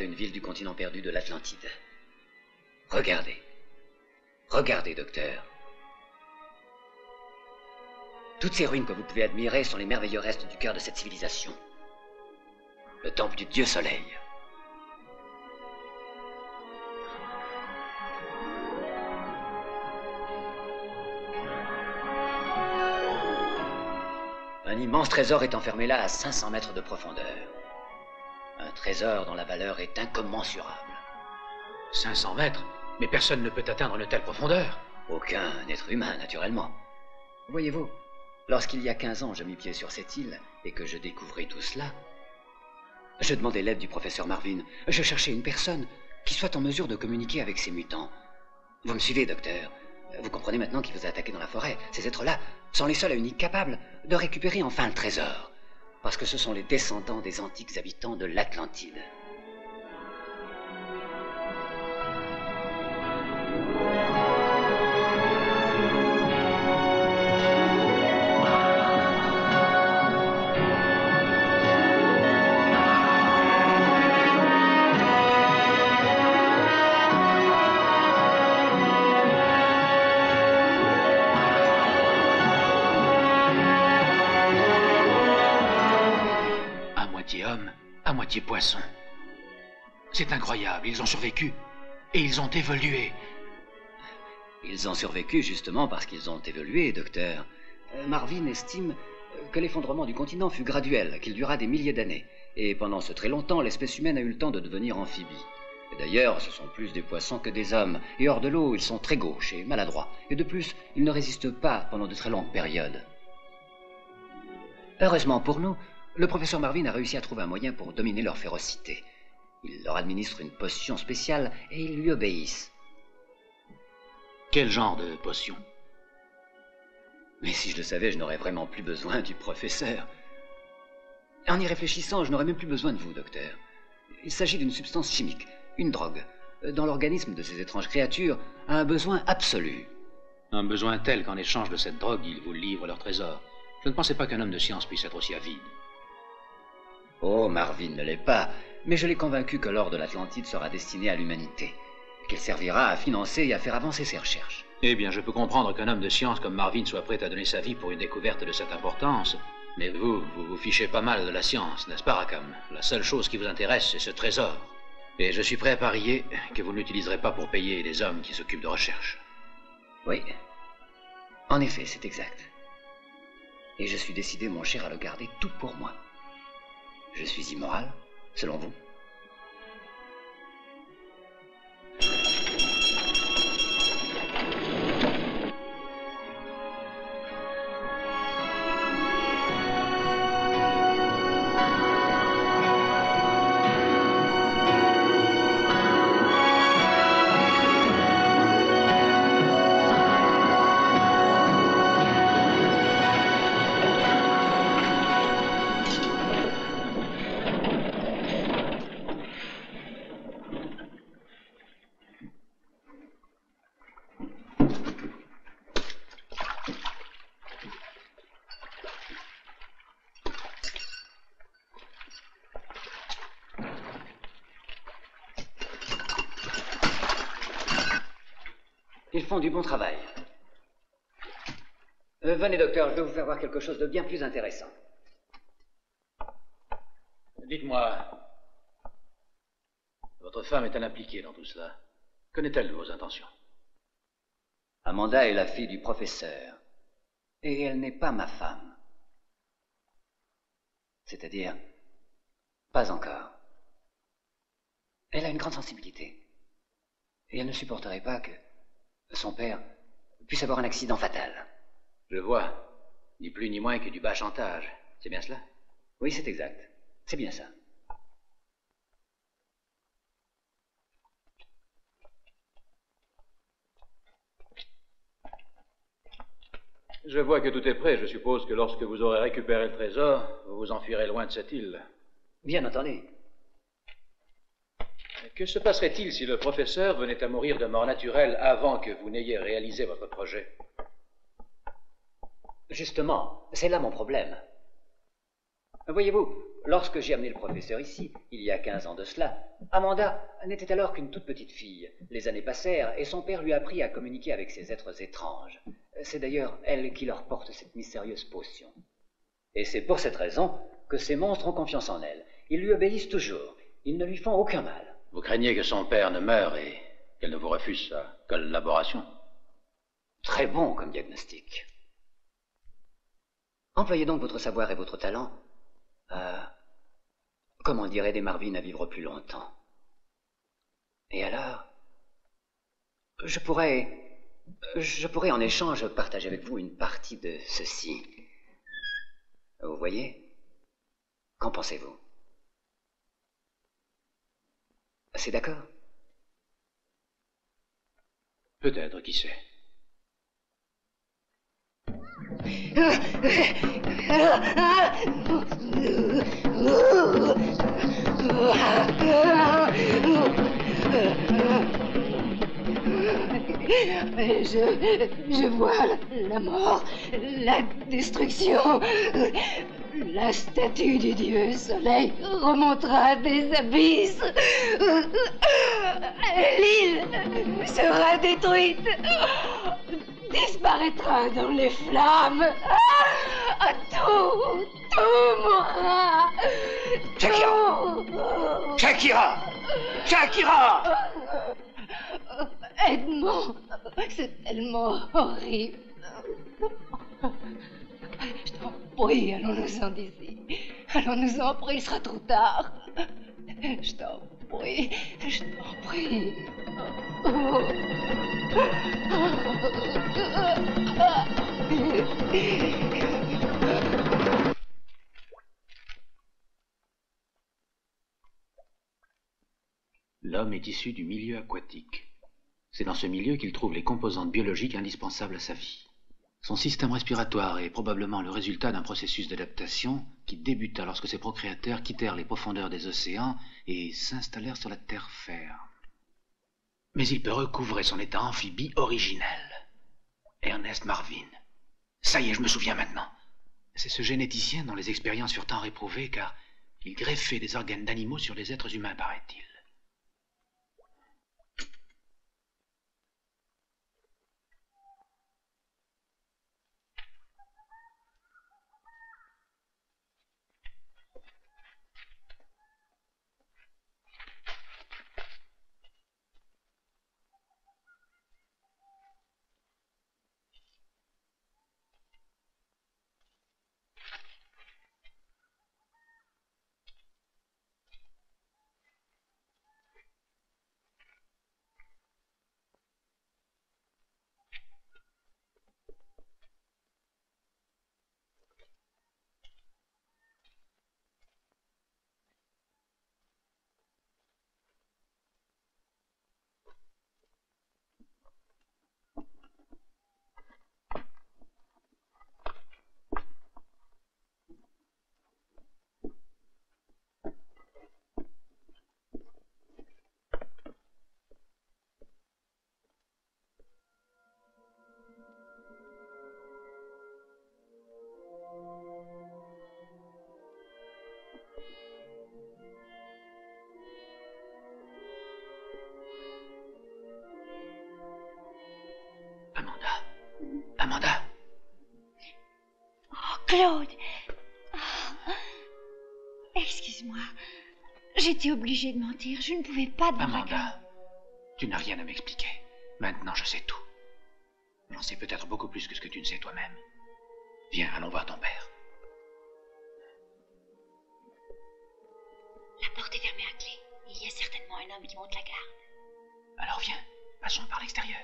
Une ville du continent perdu de l'Atlantide. Regardez. Regardez, docteur. Toutes ces ruines que vous pouvez admirer sont les merveilleux restes du cœur de cette civilisation. Le temple du dieu soleil. Un immense trésor est enfermé là à 500 mètres de profondeur. Trésor dont la valeur est incommensurable. 500 mètres Mais personne ne peut atteindre une telle profondeur. Aucun être humain, naturellement. Voyez-vous, lorsqu'il y a 15 ans je mis pied sur cette île et que je découvris tout cela, je demandais l'aide du professeur Marvin. Je cherchais une personne qui soit en mesure de communiquer avec ces mutants. Vous me suivez, docteur Vous comprenez maintenant qui vous a attaqué dans la forêt Ces êtres-là sont les seuls et uniques capables de récupérer enfin le trésor. Parce que ce sont les descendants des antiques habitants de l'Atlantide. C'est incroyable, ils ont survécu. Et ils ont évolué. Ils ont survécu justement parce qu'ils ont évolué, docteur. Euh, Marvin estime euh, que l'effondrement du continent fut graduel, qu'il dura des milliers d'années. Et pendant ce très longtemps, l'espèce humaine a eu le temps de devenir amphibie. D'ailleurs, ce sont plus des poissons que des hommes. Et hors de l'eau, ils sont très gauches et maladroits. Et de plus, ils ne résistent pas pendant de très longues périodes. Heureusement pour nous, le professeur Marvin a réussi à trouver un moyen pour dominer leur férocité. Il leur administre une potion spéciale et ils lui obéissent. Quel genre de potion? Mais si je le savais, je n'aurais vraiment plus besoin du professeur. En y réfléchissant, je n'aurais même plus besoin de vous, docteur. Il s'agit d'une substance chimique, une drogue, dont l'organisme de ces étranges créatures a un besoin absolu. Un besoin tel qu'en échange de cette drogue, ils vous livrent leur trésor. Je ne pensais pas qu'un homme de science puisse être aussi avide. Oh, Marvin ne l'est pas, mais je l'ai convaincu que l'or de l'Atlantide sera destiné à l'humanité, qu'il servira à financer et à faire avancer ses recherches. Eh bien, je peux comprendre qu'un homme de science comme Marvin soit prêt à donner sa vie pour une découverte de cette importance. Mais vous, vous vous fichez pas mal de la science, n'est-ce pas, Rackham? La seule chose qui vous intéresse, c'est ce trésor. Et je suis prêt à parier que vous ne l'utiliserez pas pour payer les hommes qui s'occupent de recherche. Oui. En effet, c'est exact. Et je suis décidé, mon cher, à le garder tout pour moi. Je suis immoral, selon vous font du bon travail. Euh, venez, docteur, je vais vous faire voir quelque chose de bien plus intéressant. Dites-moi, votre femme est-elle impliquée dans tout cela? Connaît-elle de vos intentions? Amanda est la fille du professeur. Et elle n'est pas ma femme. C'est-à-dire, pas encore. Elle a une grande sensibilité. Et elle ne supporterait pas que son père puisse avoir un accident fatal. Je vois. Ni plus ni moins que du bas chantage. C'est bien cela? Oui, c'est exact. C'est bien ça. Je vois que tout est prêt. Je suppose que lorsque vous aurez récupéré le trésor, vous vous enfuirez loin de cette île. Bien entendu. Que se passerait-il si le professeur venait à mourir de mort naturelle avant que vous n'ayez réalisé votre projet? Justement, c'est là mon problème. Voyez-vous, lorsque j'ai amené le professeur ici, il y a 15 ans de cela, Amanda n'était alors qu'une toute petite fille. Les années passèrent et son père lui apprit à communiquer avec ces êtres étranges. C'est d'ailleurs elle qui leur porte cette mystérieuse potion. Et c'est pour cette raison que ces monstres ont confiance en elle. Ils lui obéissent toujours. Ils ne lui font aucun mal. Vous craignez que son père ne meure et qu'elle ne vous refuse sa collaboration Très bon comme diagnostic. Employez donc votre savoir et votre talent à, comment dirait des Marvin, à vivre plus longtemps? Et alors, je pourrais, je pourrais en échange partager avec vous une partie de ceci. Vous voyez? Qu'en pensez-vous? C'est d'accord Peut-être, qui sait. Je, je vois la, la mort, la destruction. La statue du dieu soleil remontera des abysses. L'île sera détruite, disparaîtra dans les flammes. Tout, tout mourra. Shakira Shakira Shakira C'est tellement horrible. Je t'en prie, allons-nous-en d'ici. Allons-nous-en, après il sera trop tard. Je t'en prie, je t'en prie. L'homme est issu du milieu aquatique. C'est dans ce milieu qu'il trouve les composantes biologiques indispensables à sa vie. Son système respiratoire est probablement le résultat d'un processus d'adaptation qui débuta lorsque ses procréateurs quittèrent les profondeurs des océans et s'installèrent sur la terre ferme. Mais il peut recouvrer son état amphibie originel. Ernest Marvin. Ça y est, je me souviens maintenant. C'est ce généticien dont les expériences furent tant réprouvées car il greffait des organes d'animaux sur les êtres humains, paraît-il. J'étais obligée de mentir. Je ne pouvais pas. Amanda. Tu n'as rien à m'expliquer. Maintenant, je sais tout. J'en sais peut-être beaucoup plus que ce que tu ne sais toi-même. Viens, allons voir ton père. La porte est fermée à clé. Il y a certainement un homme qui monte la garde. Alors viens, passons par l'extérieur.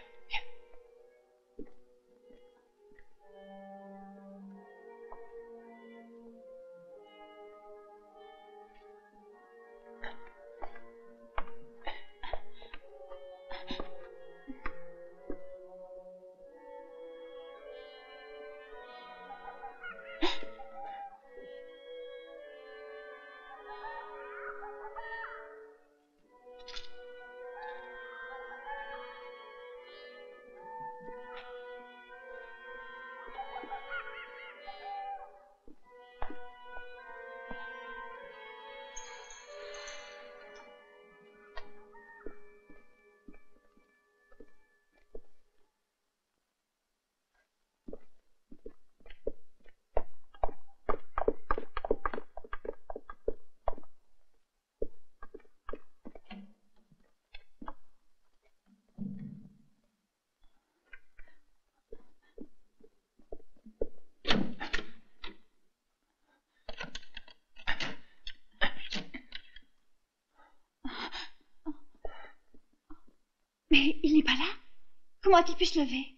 Comment a-t-il pu se lever?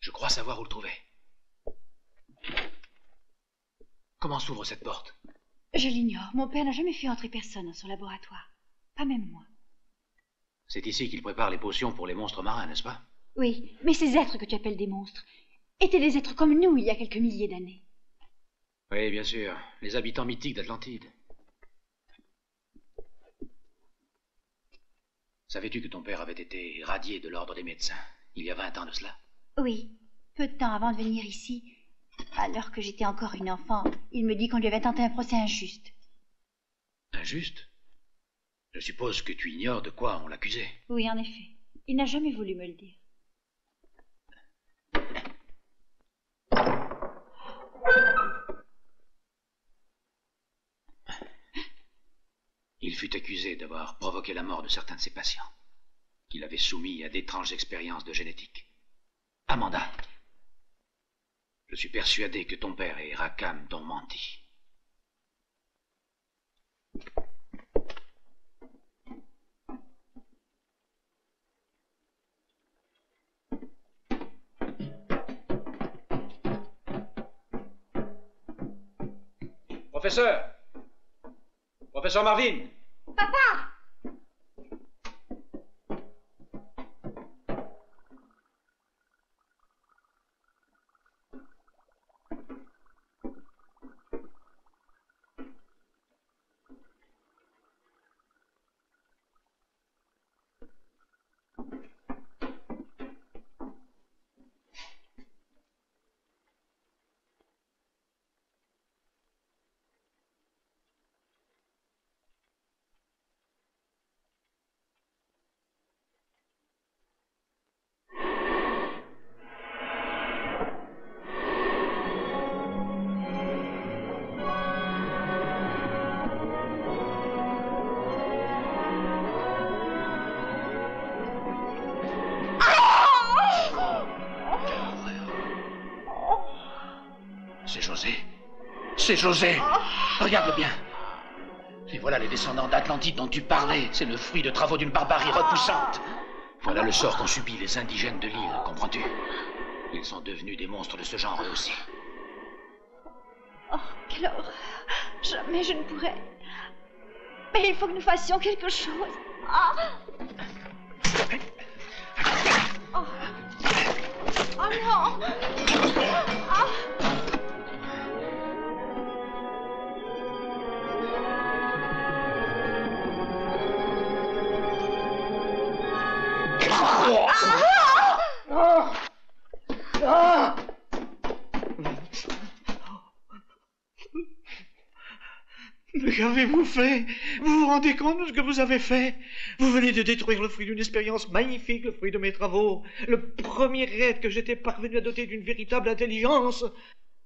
Je crois savoir où le trouver. Comment s'ouvre cette porte? Je l'ignore. Mon père n'a jamais fait entrer personne dans son laboratoire. Pas même moi. C'est ici qu'il prépare les potions pour les monstres marins, n'est-ce pas? Oui, mais ces êtres que tu appelles des monstres étaient des êtres comme nous il y a quelques milliers d'années. Oui, bien sûr. Les habitants mythiques d'Atlantide. Savais-tu que ton père avait été radié de l'ordre des médecins? Il y a vingt ans de cela Oui, peu de temps avant de venir ici, alors que j'étais encore une enfant, il me dit qu'on lui avait tenté un procès injuste. Injuste? Je suppose que tu ignores de quoi on l'accusait. Oui, en effet. Il n'a jamais voulu me le dire. Il fut accusé d'avoir provoqué la mort de certains de ses patients, qu'il avait soumis à d'étranges expériences de génétique. Amanda, je suis persuadé que ton père et Rakam t'ont menti. Professeur Professeur Marvin Papa C'est José. Regarde-le bien. Et voilà les descendants d'Atlantide dont tu parlais. C'est le fruit de travaux d'une barbarie repoussante. Voilà le sort qu'ont subi les indigènes de l'île, comprends-tu? Ils sont devenus des monstres de ce genre eux aussi. Oh, quelle horreur Jamais je ne pourrais. Mais il faut que nous fassions quelque chose. Ah oh. oh non Mais qu'avez-vous fait? Vous vous rendez compte de ce que vous avez fait? Vous venez de détruire le fruit d'une expérience magnifique, le fruit de mes travaux, le premier être que j'étais parvenu à doter d'une véritable intelligence.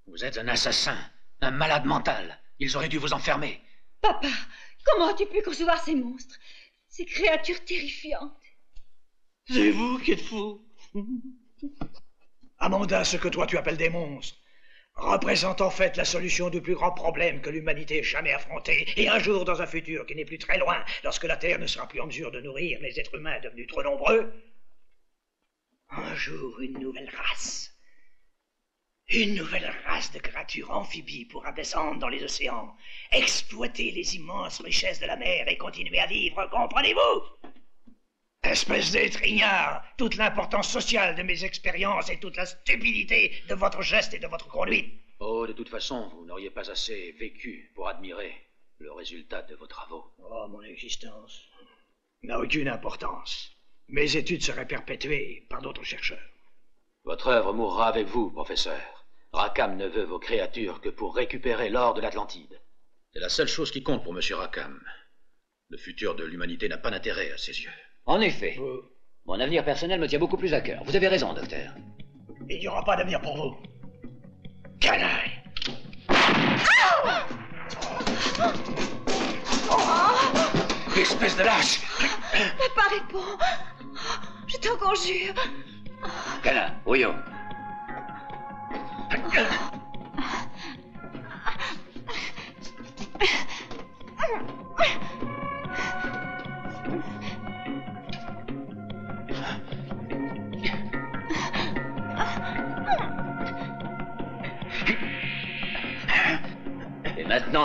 Vous êtes un assassin, un malade mental. Ils auraient dû vous enfermer. Papa, comment as-tu pu concevoir ces monstres? Ces créatures terrifiantes C'est vous qui êtes fou. Amanda, ce que toi tu appelles des monstres, représente en fait la solution du plus grand problème que l'humanité ait jamais affronté, et un jour dans un futur qui n'est plus très loin, lorsque la Terre ne sera plus en mesure de nourrir les êtres humains devenus trop nombreux, un jour une nouvelle race, une nouvelle race de créatures amphibies pourra descendre dans les océans, exploiter les immenses richesses de la mer et continuer à vivre, comprenez-vous? Espèce d'être ignare toute l'importance sociale de mes expériences et toute la stupidité de votre geste et de votre conduite. Oh, de toute façon, vous n'auriez pas assez vécu pour admirer le résultat de vos travaux. Oh, mon existence n'a aucune importance. Mes études seraient perpétuées par d'autres chercheurs. Votre œuvre mourra avec vous, professeur. Rackham ne veut vos créatures que pour récupérer l'or de l'Atlantide. C'est la seule chose qui compte pour Monsieur Rackham. Le futur de l'humanité n'a pas d'intérêt à ses yeux. En effet. Mon avenir personnel me tient beaucoup plus à cœur. Vous avez raison, docteur. Il n'y aura pas d'avenir pour vous. Canaille Espèce de lâche Papa, réponds Je t'en conjure Cana, Rio. Maintenant,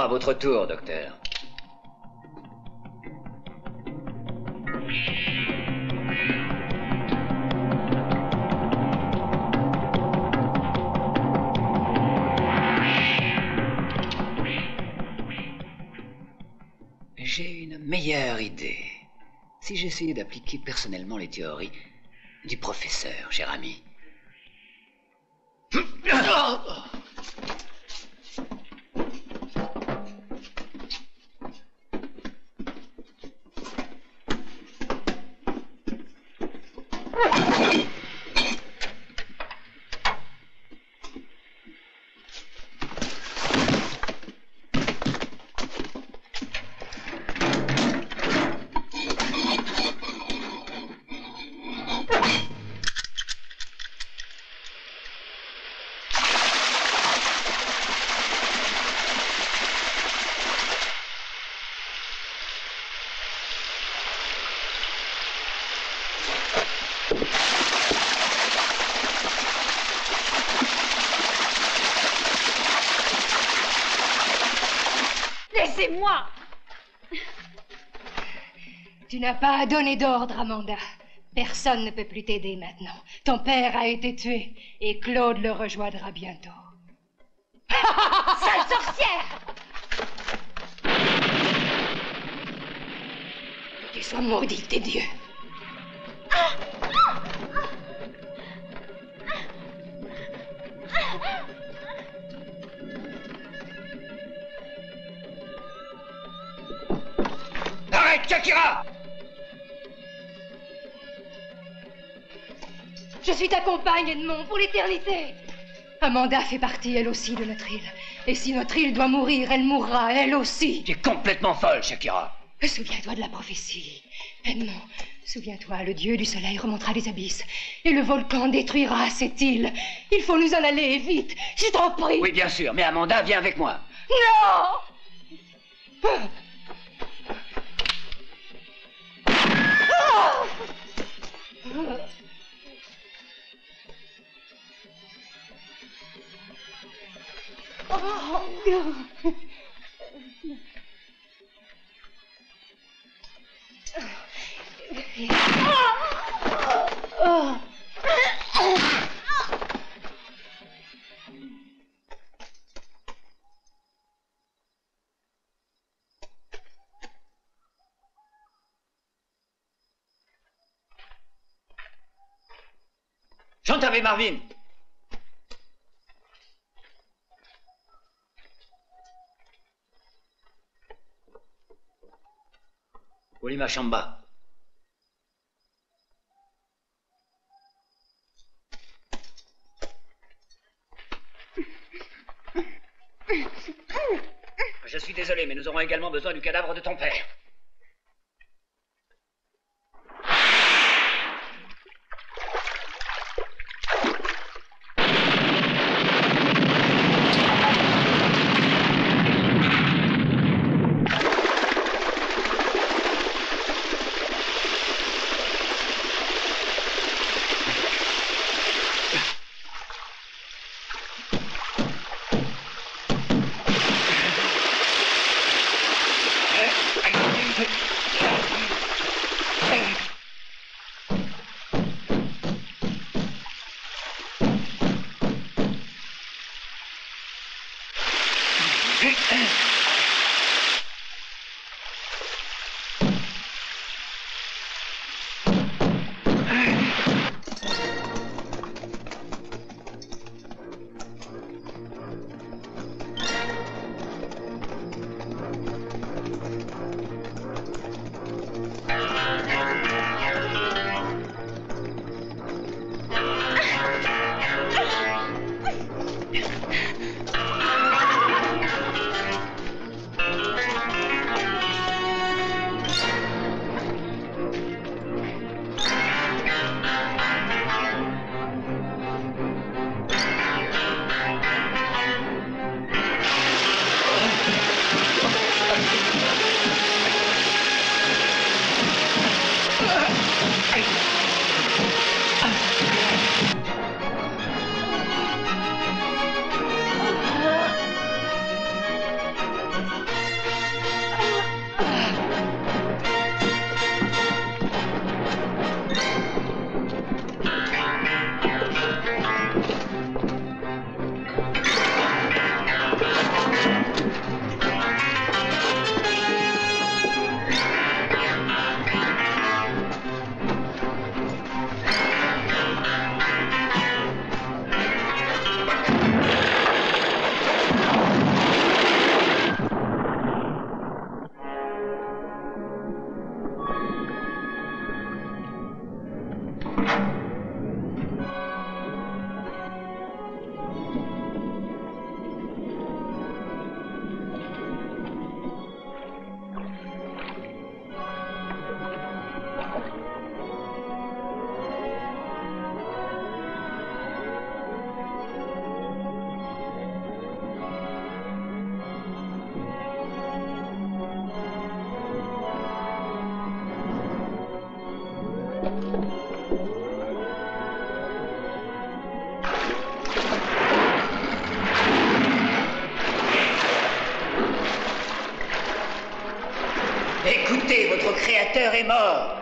à votre tour, docteur. J'ai une meilleure idée. Si j'essayais d'appliquer personnellement les théories du professeur, cher ami. Laissez-moi Tu n'as pas à donner d'ordre, Amanda. Personne ne peut plus t'aider maintenant. Ton père a été tué et Claude le rejoindra bientôt. Sale sorcière Tu sois maudite des dieux. Je suis ta compagne, Edmond, pour l'éternité. Amanda fait partie, elle aussi, de notre île. Et si notre île doit mourir, elle mourra, elle aussi. Tu es complètement folle, Shakira. Souviens-toi de la prophétie. Edmond, souviens-toi, le dieu du soleil remontera les abysses. Et le volcan détruira cette île. Il faut nous en aller, vite. Je t'en prie. Oui, bien sûr, mais Amanda, viens avec moi. Non Chante avec Marvin. Chamba. Je suis désolé, mais nous aurons également besoin du cadavre de ton père. Mort.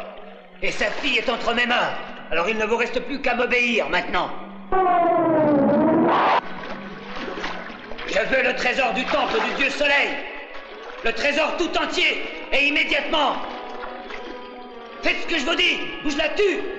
Et sa fille est entre mes mains. Alors il ne vous reste plus qu'à m'obéir maintenant. Je veux le trésor du temple du dieu soleil. Le trésor tout entier. Et immédiatement. Faites ce que je vous dis, ou je la tue.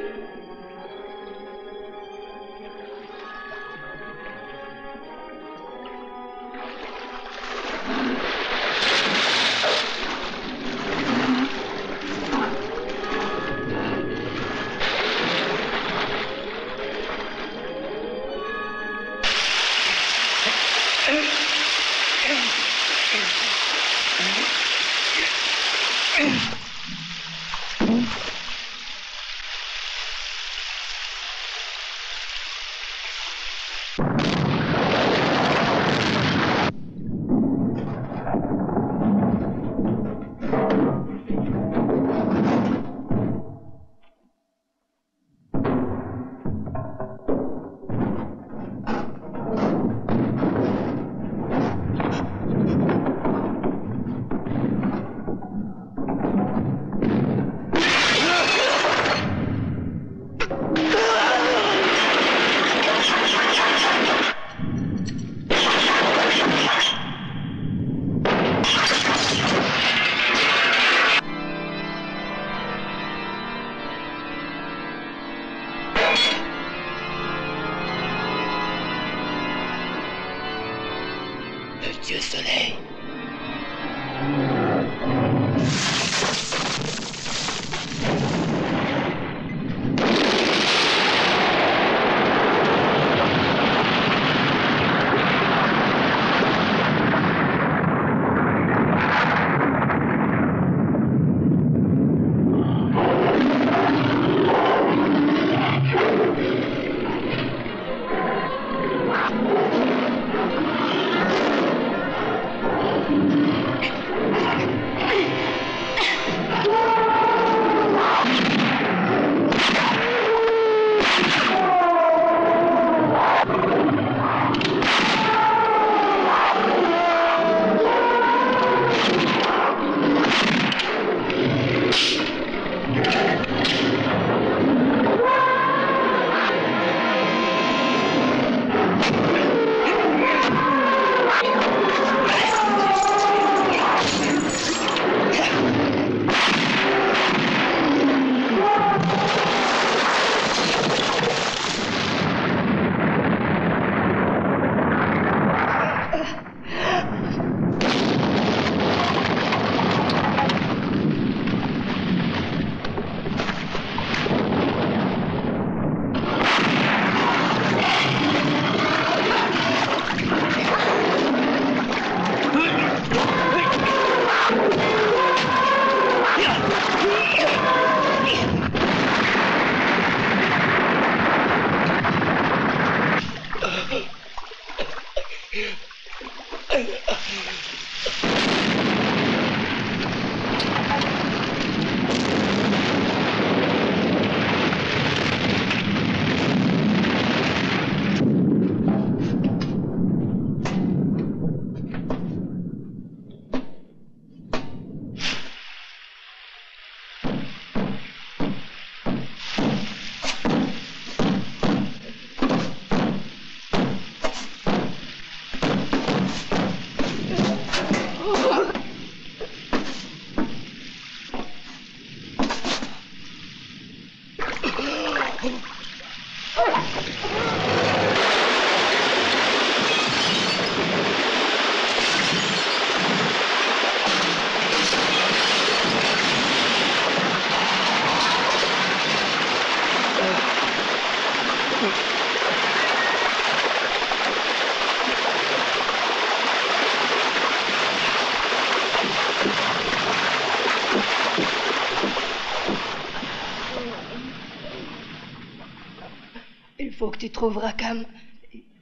Tu trouves Rakam.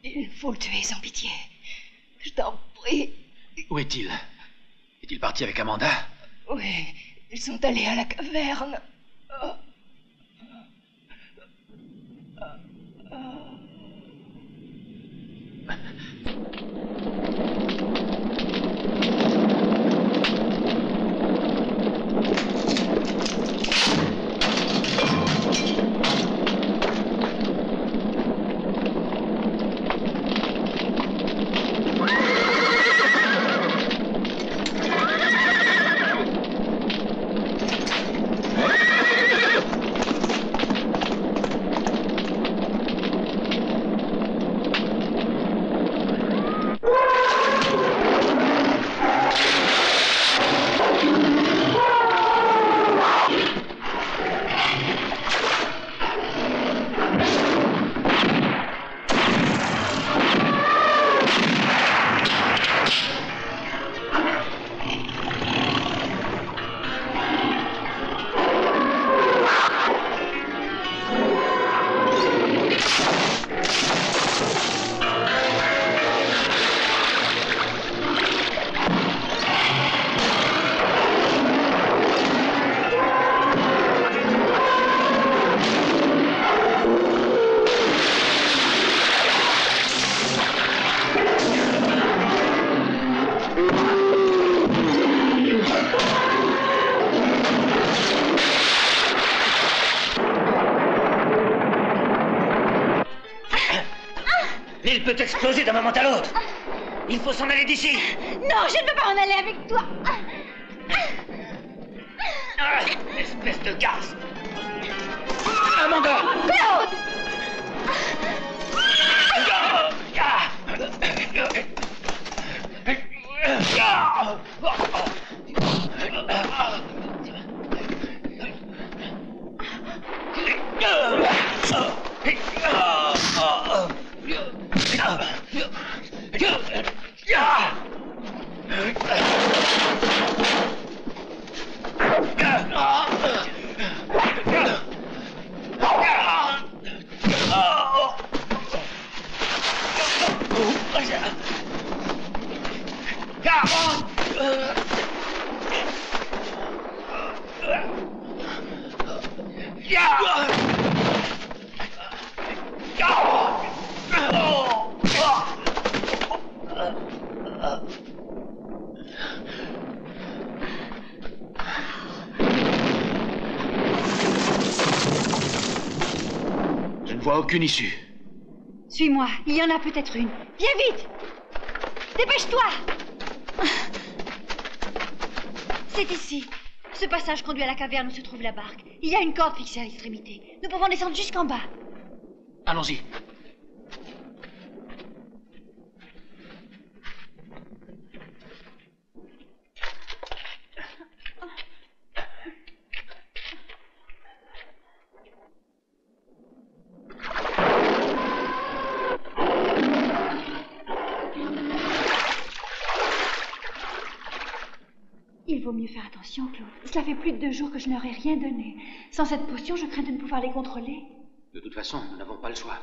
Il faut le tuer sans pitié. Je t'en prie. Où est-il? Est-il parti avec Amanda? Oui, ils sont allés à la caverne. D'un moment à l'autre. Il faut s'en aller d'ici. Non, je ne peux pas en aller avec aucune issue. Suis-moi, il y en a peut-être une. Viens vite Dépêche-toi C'est ici. Ce passage conduit à la caverne où se trouve la barque. Il y a une corde fixée à l'extrémité. Nous pouvons descendre jusqu'en bas. Allons-y. Il vaut mieux faire attention, Claude. Cela fait plus de deux jours que je ne leur ai rien donné. Sans cette potion, je crains de ne pouvoir les contrôler. De toute façon, nous n'avons pas le choix.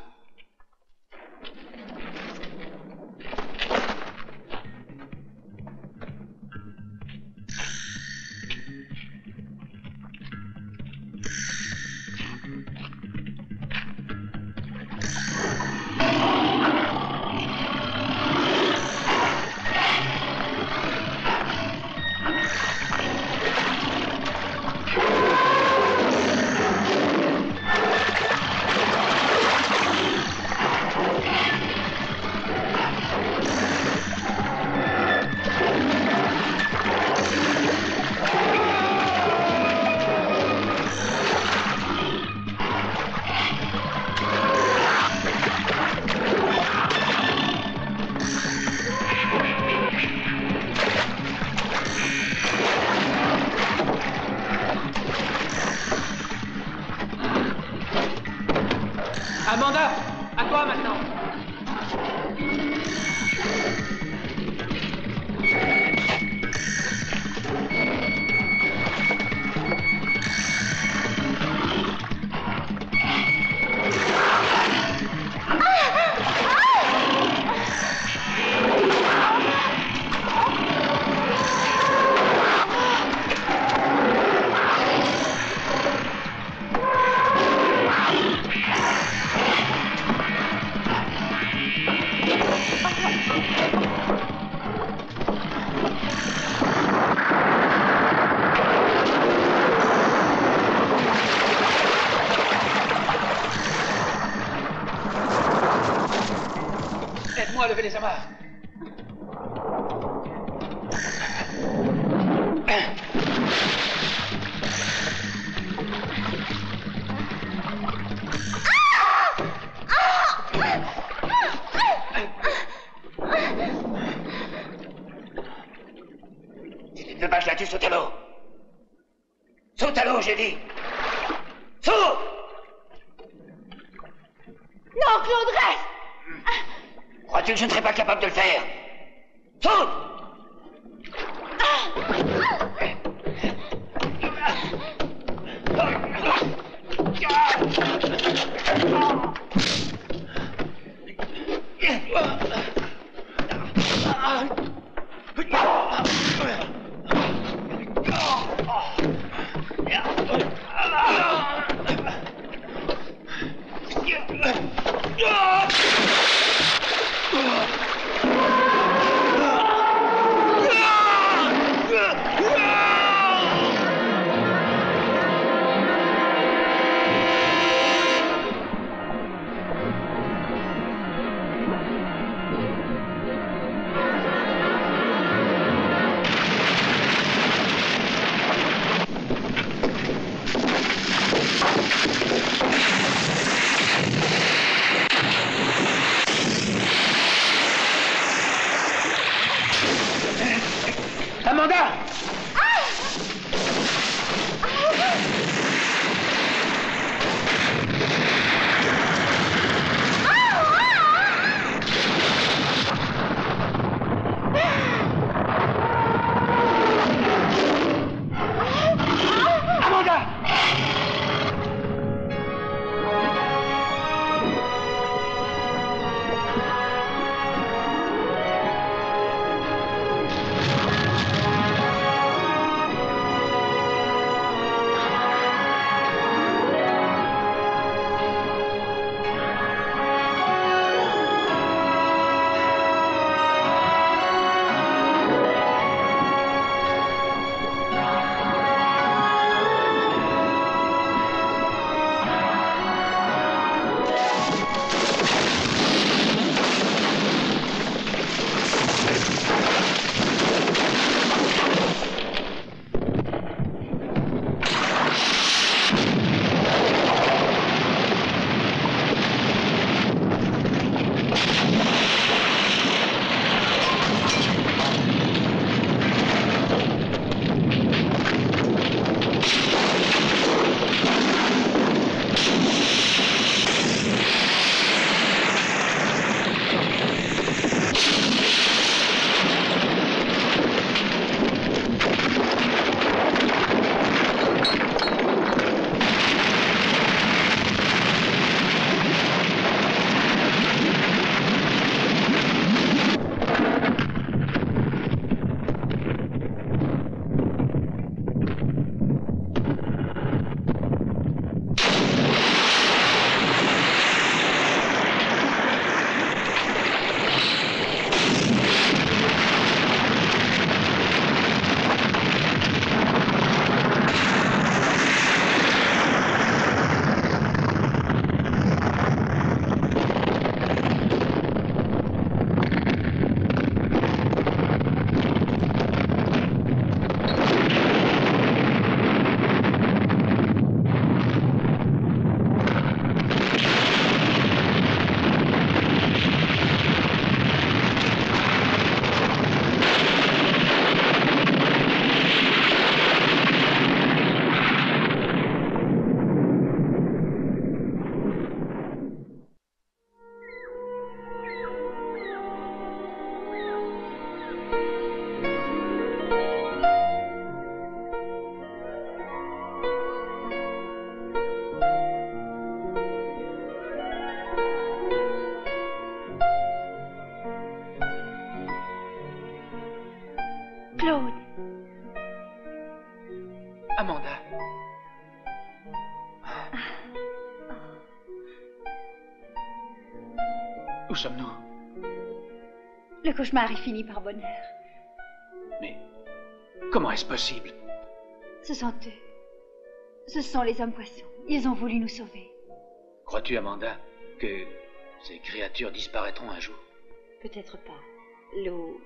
Cauchemar est fini par bonheur. Mais comment est-ce possible? Ce sont eux. Ce sont les hommes poissons. Ils ont voulu nous sauver. Crois-tu, Amanda, que ces créatures disparaîtront un jour? Peut-être pas. L'eau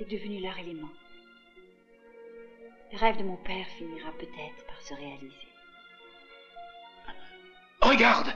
est devenue leur élément. Le rêve de mon père finira peut-être par se réaliser. Regarde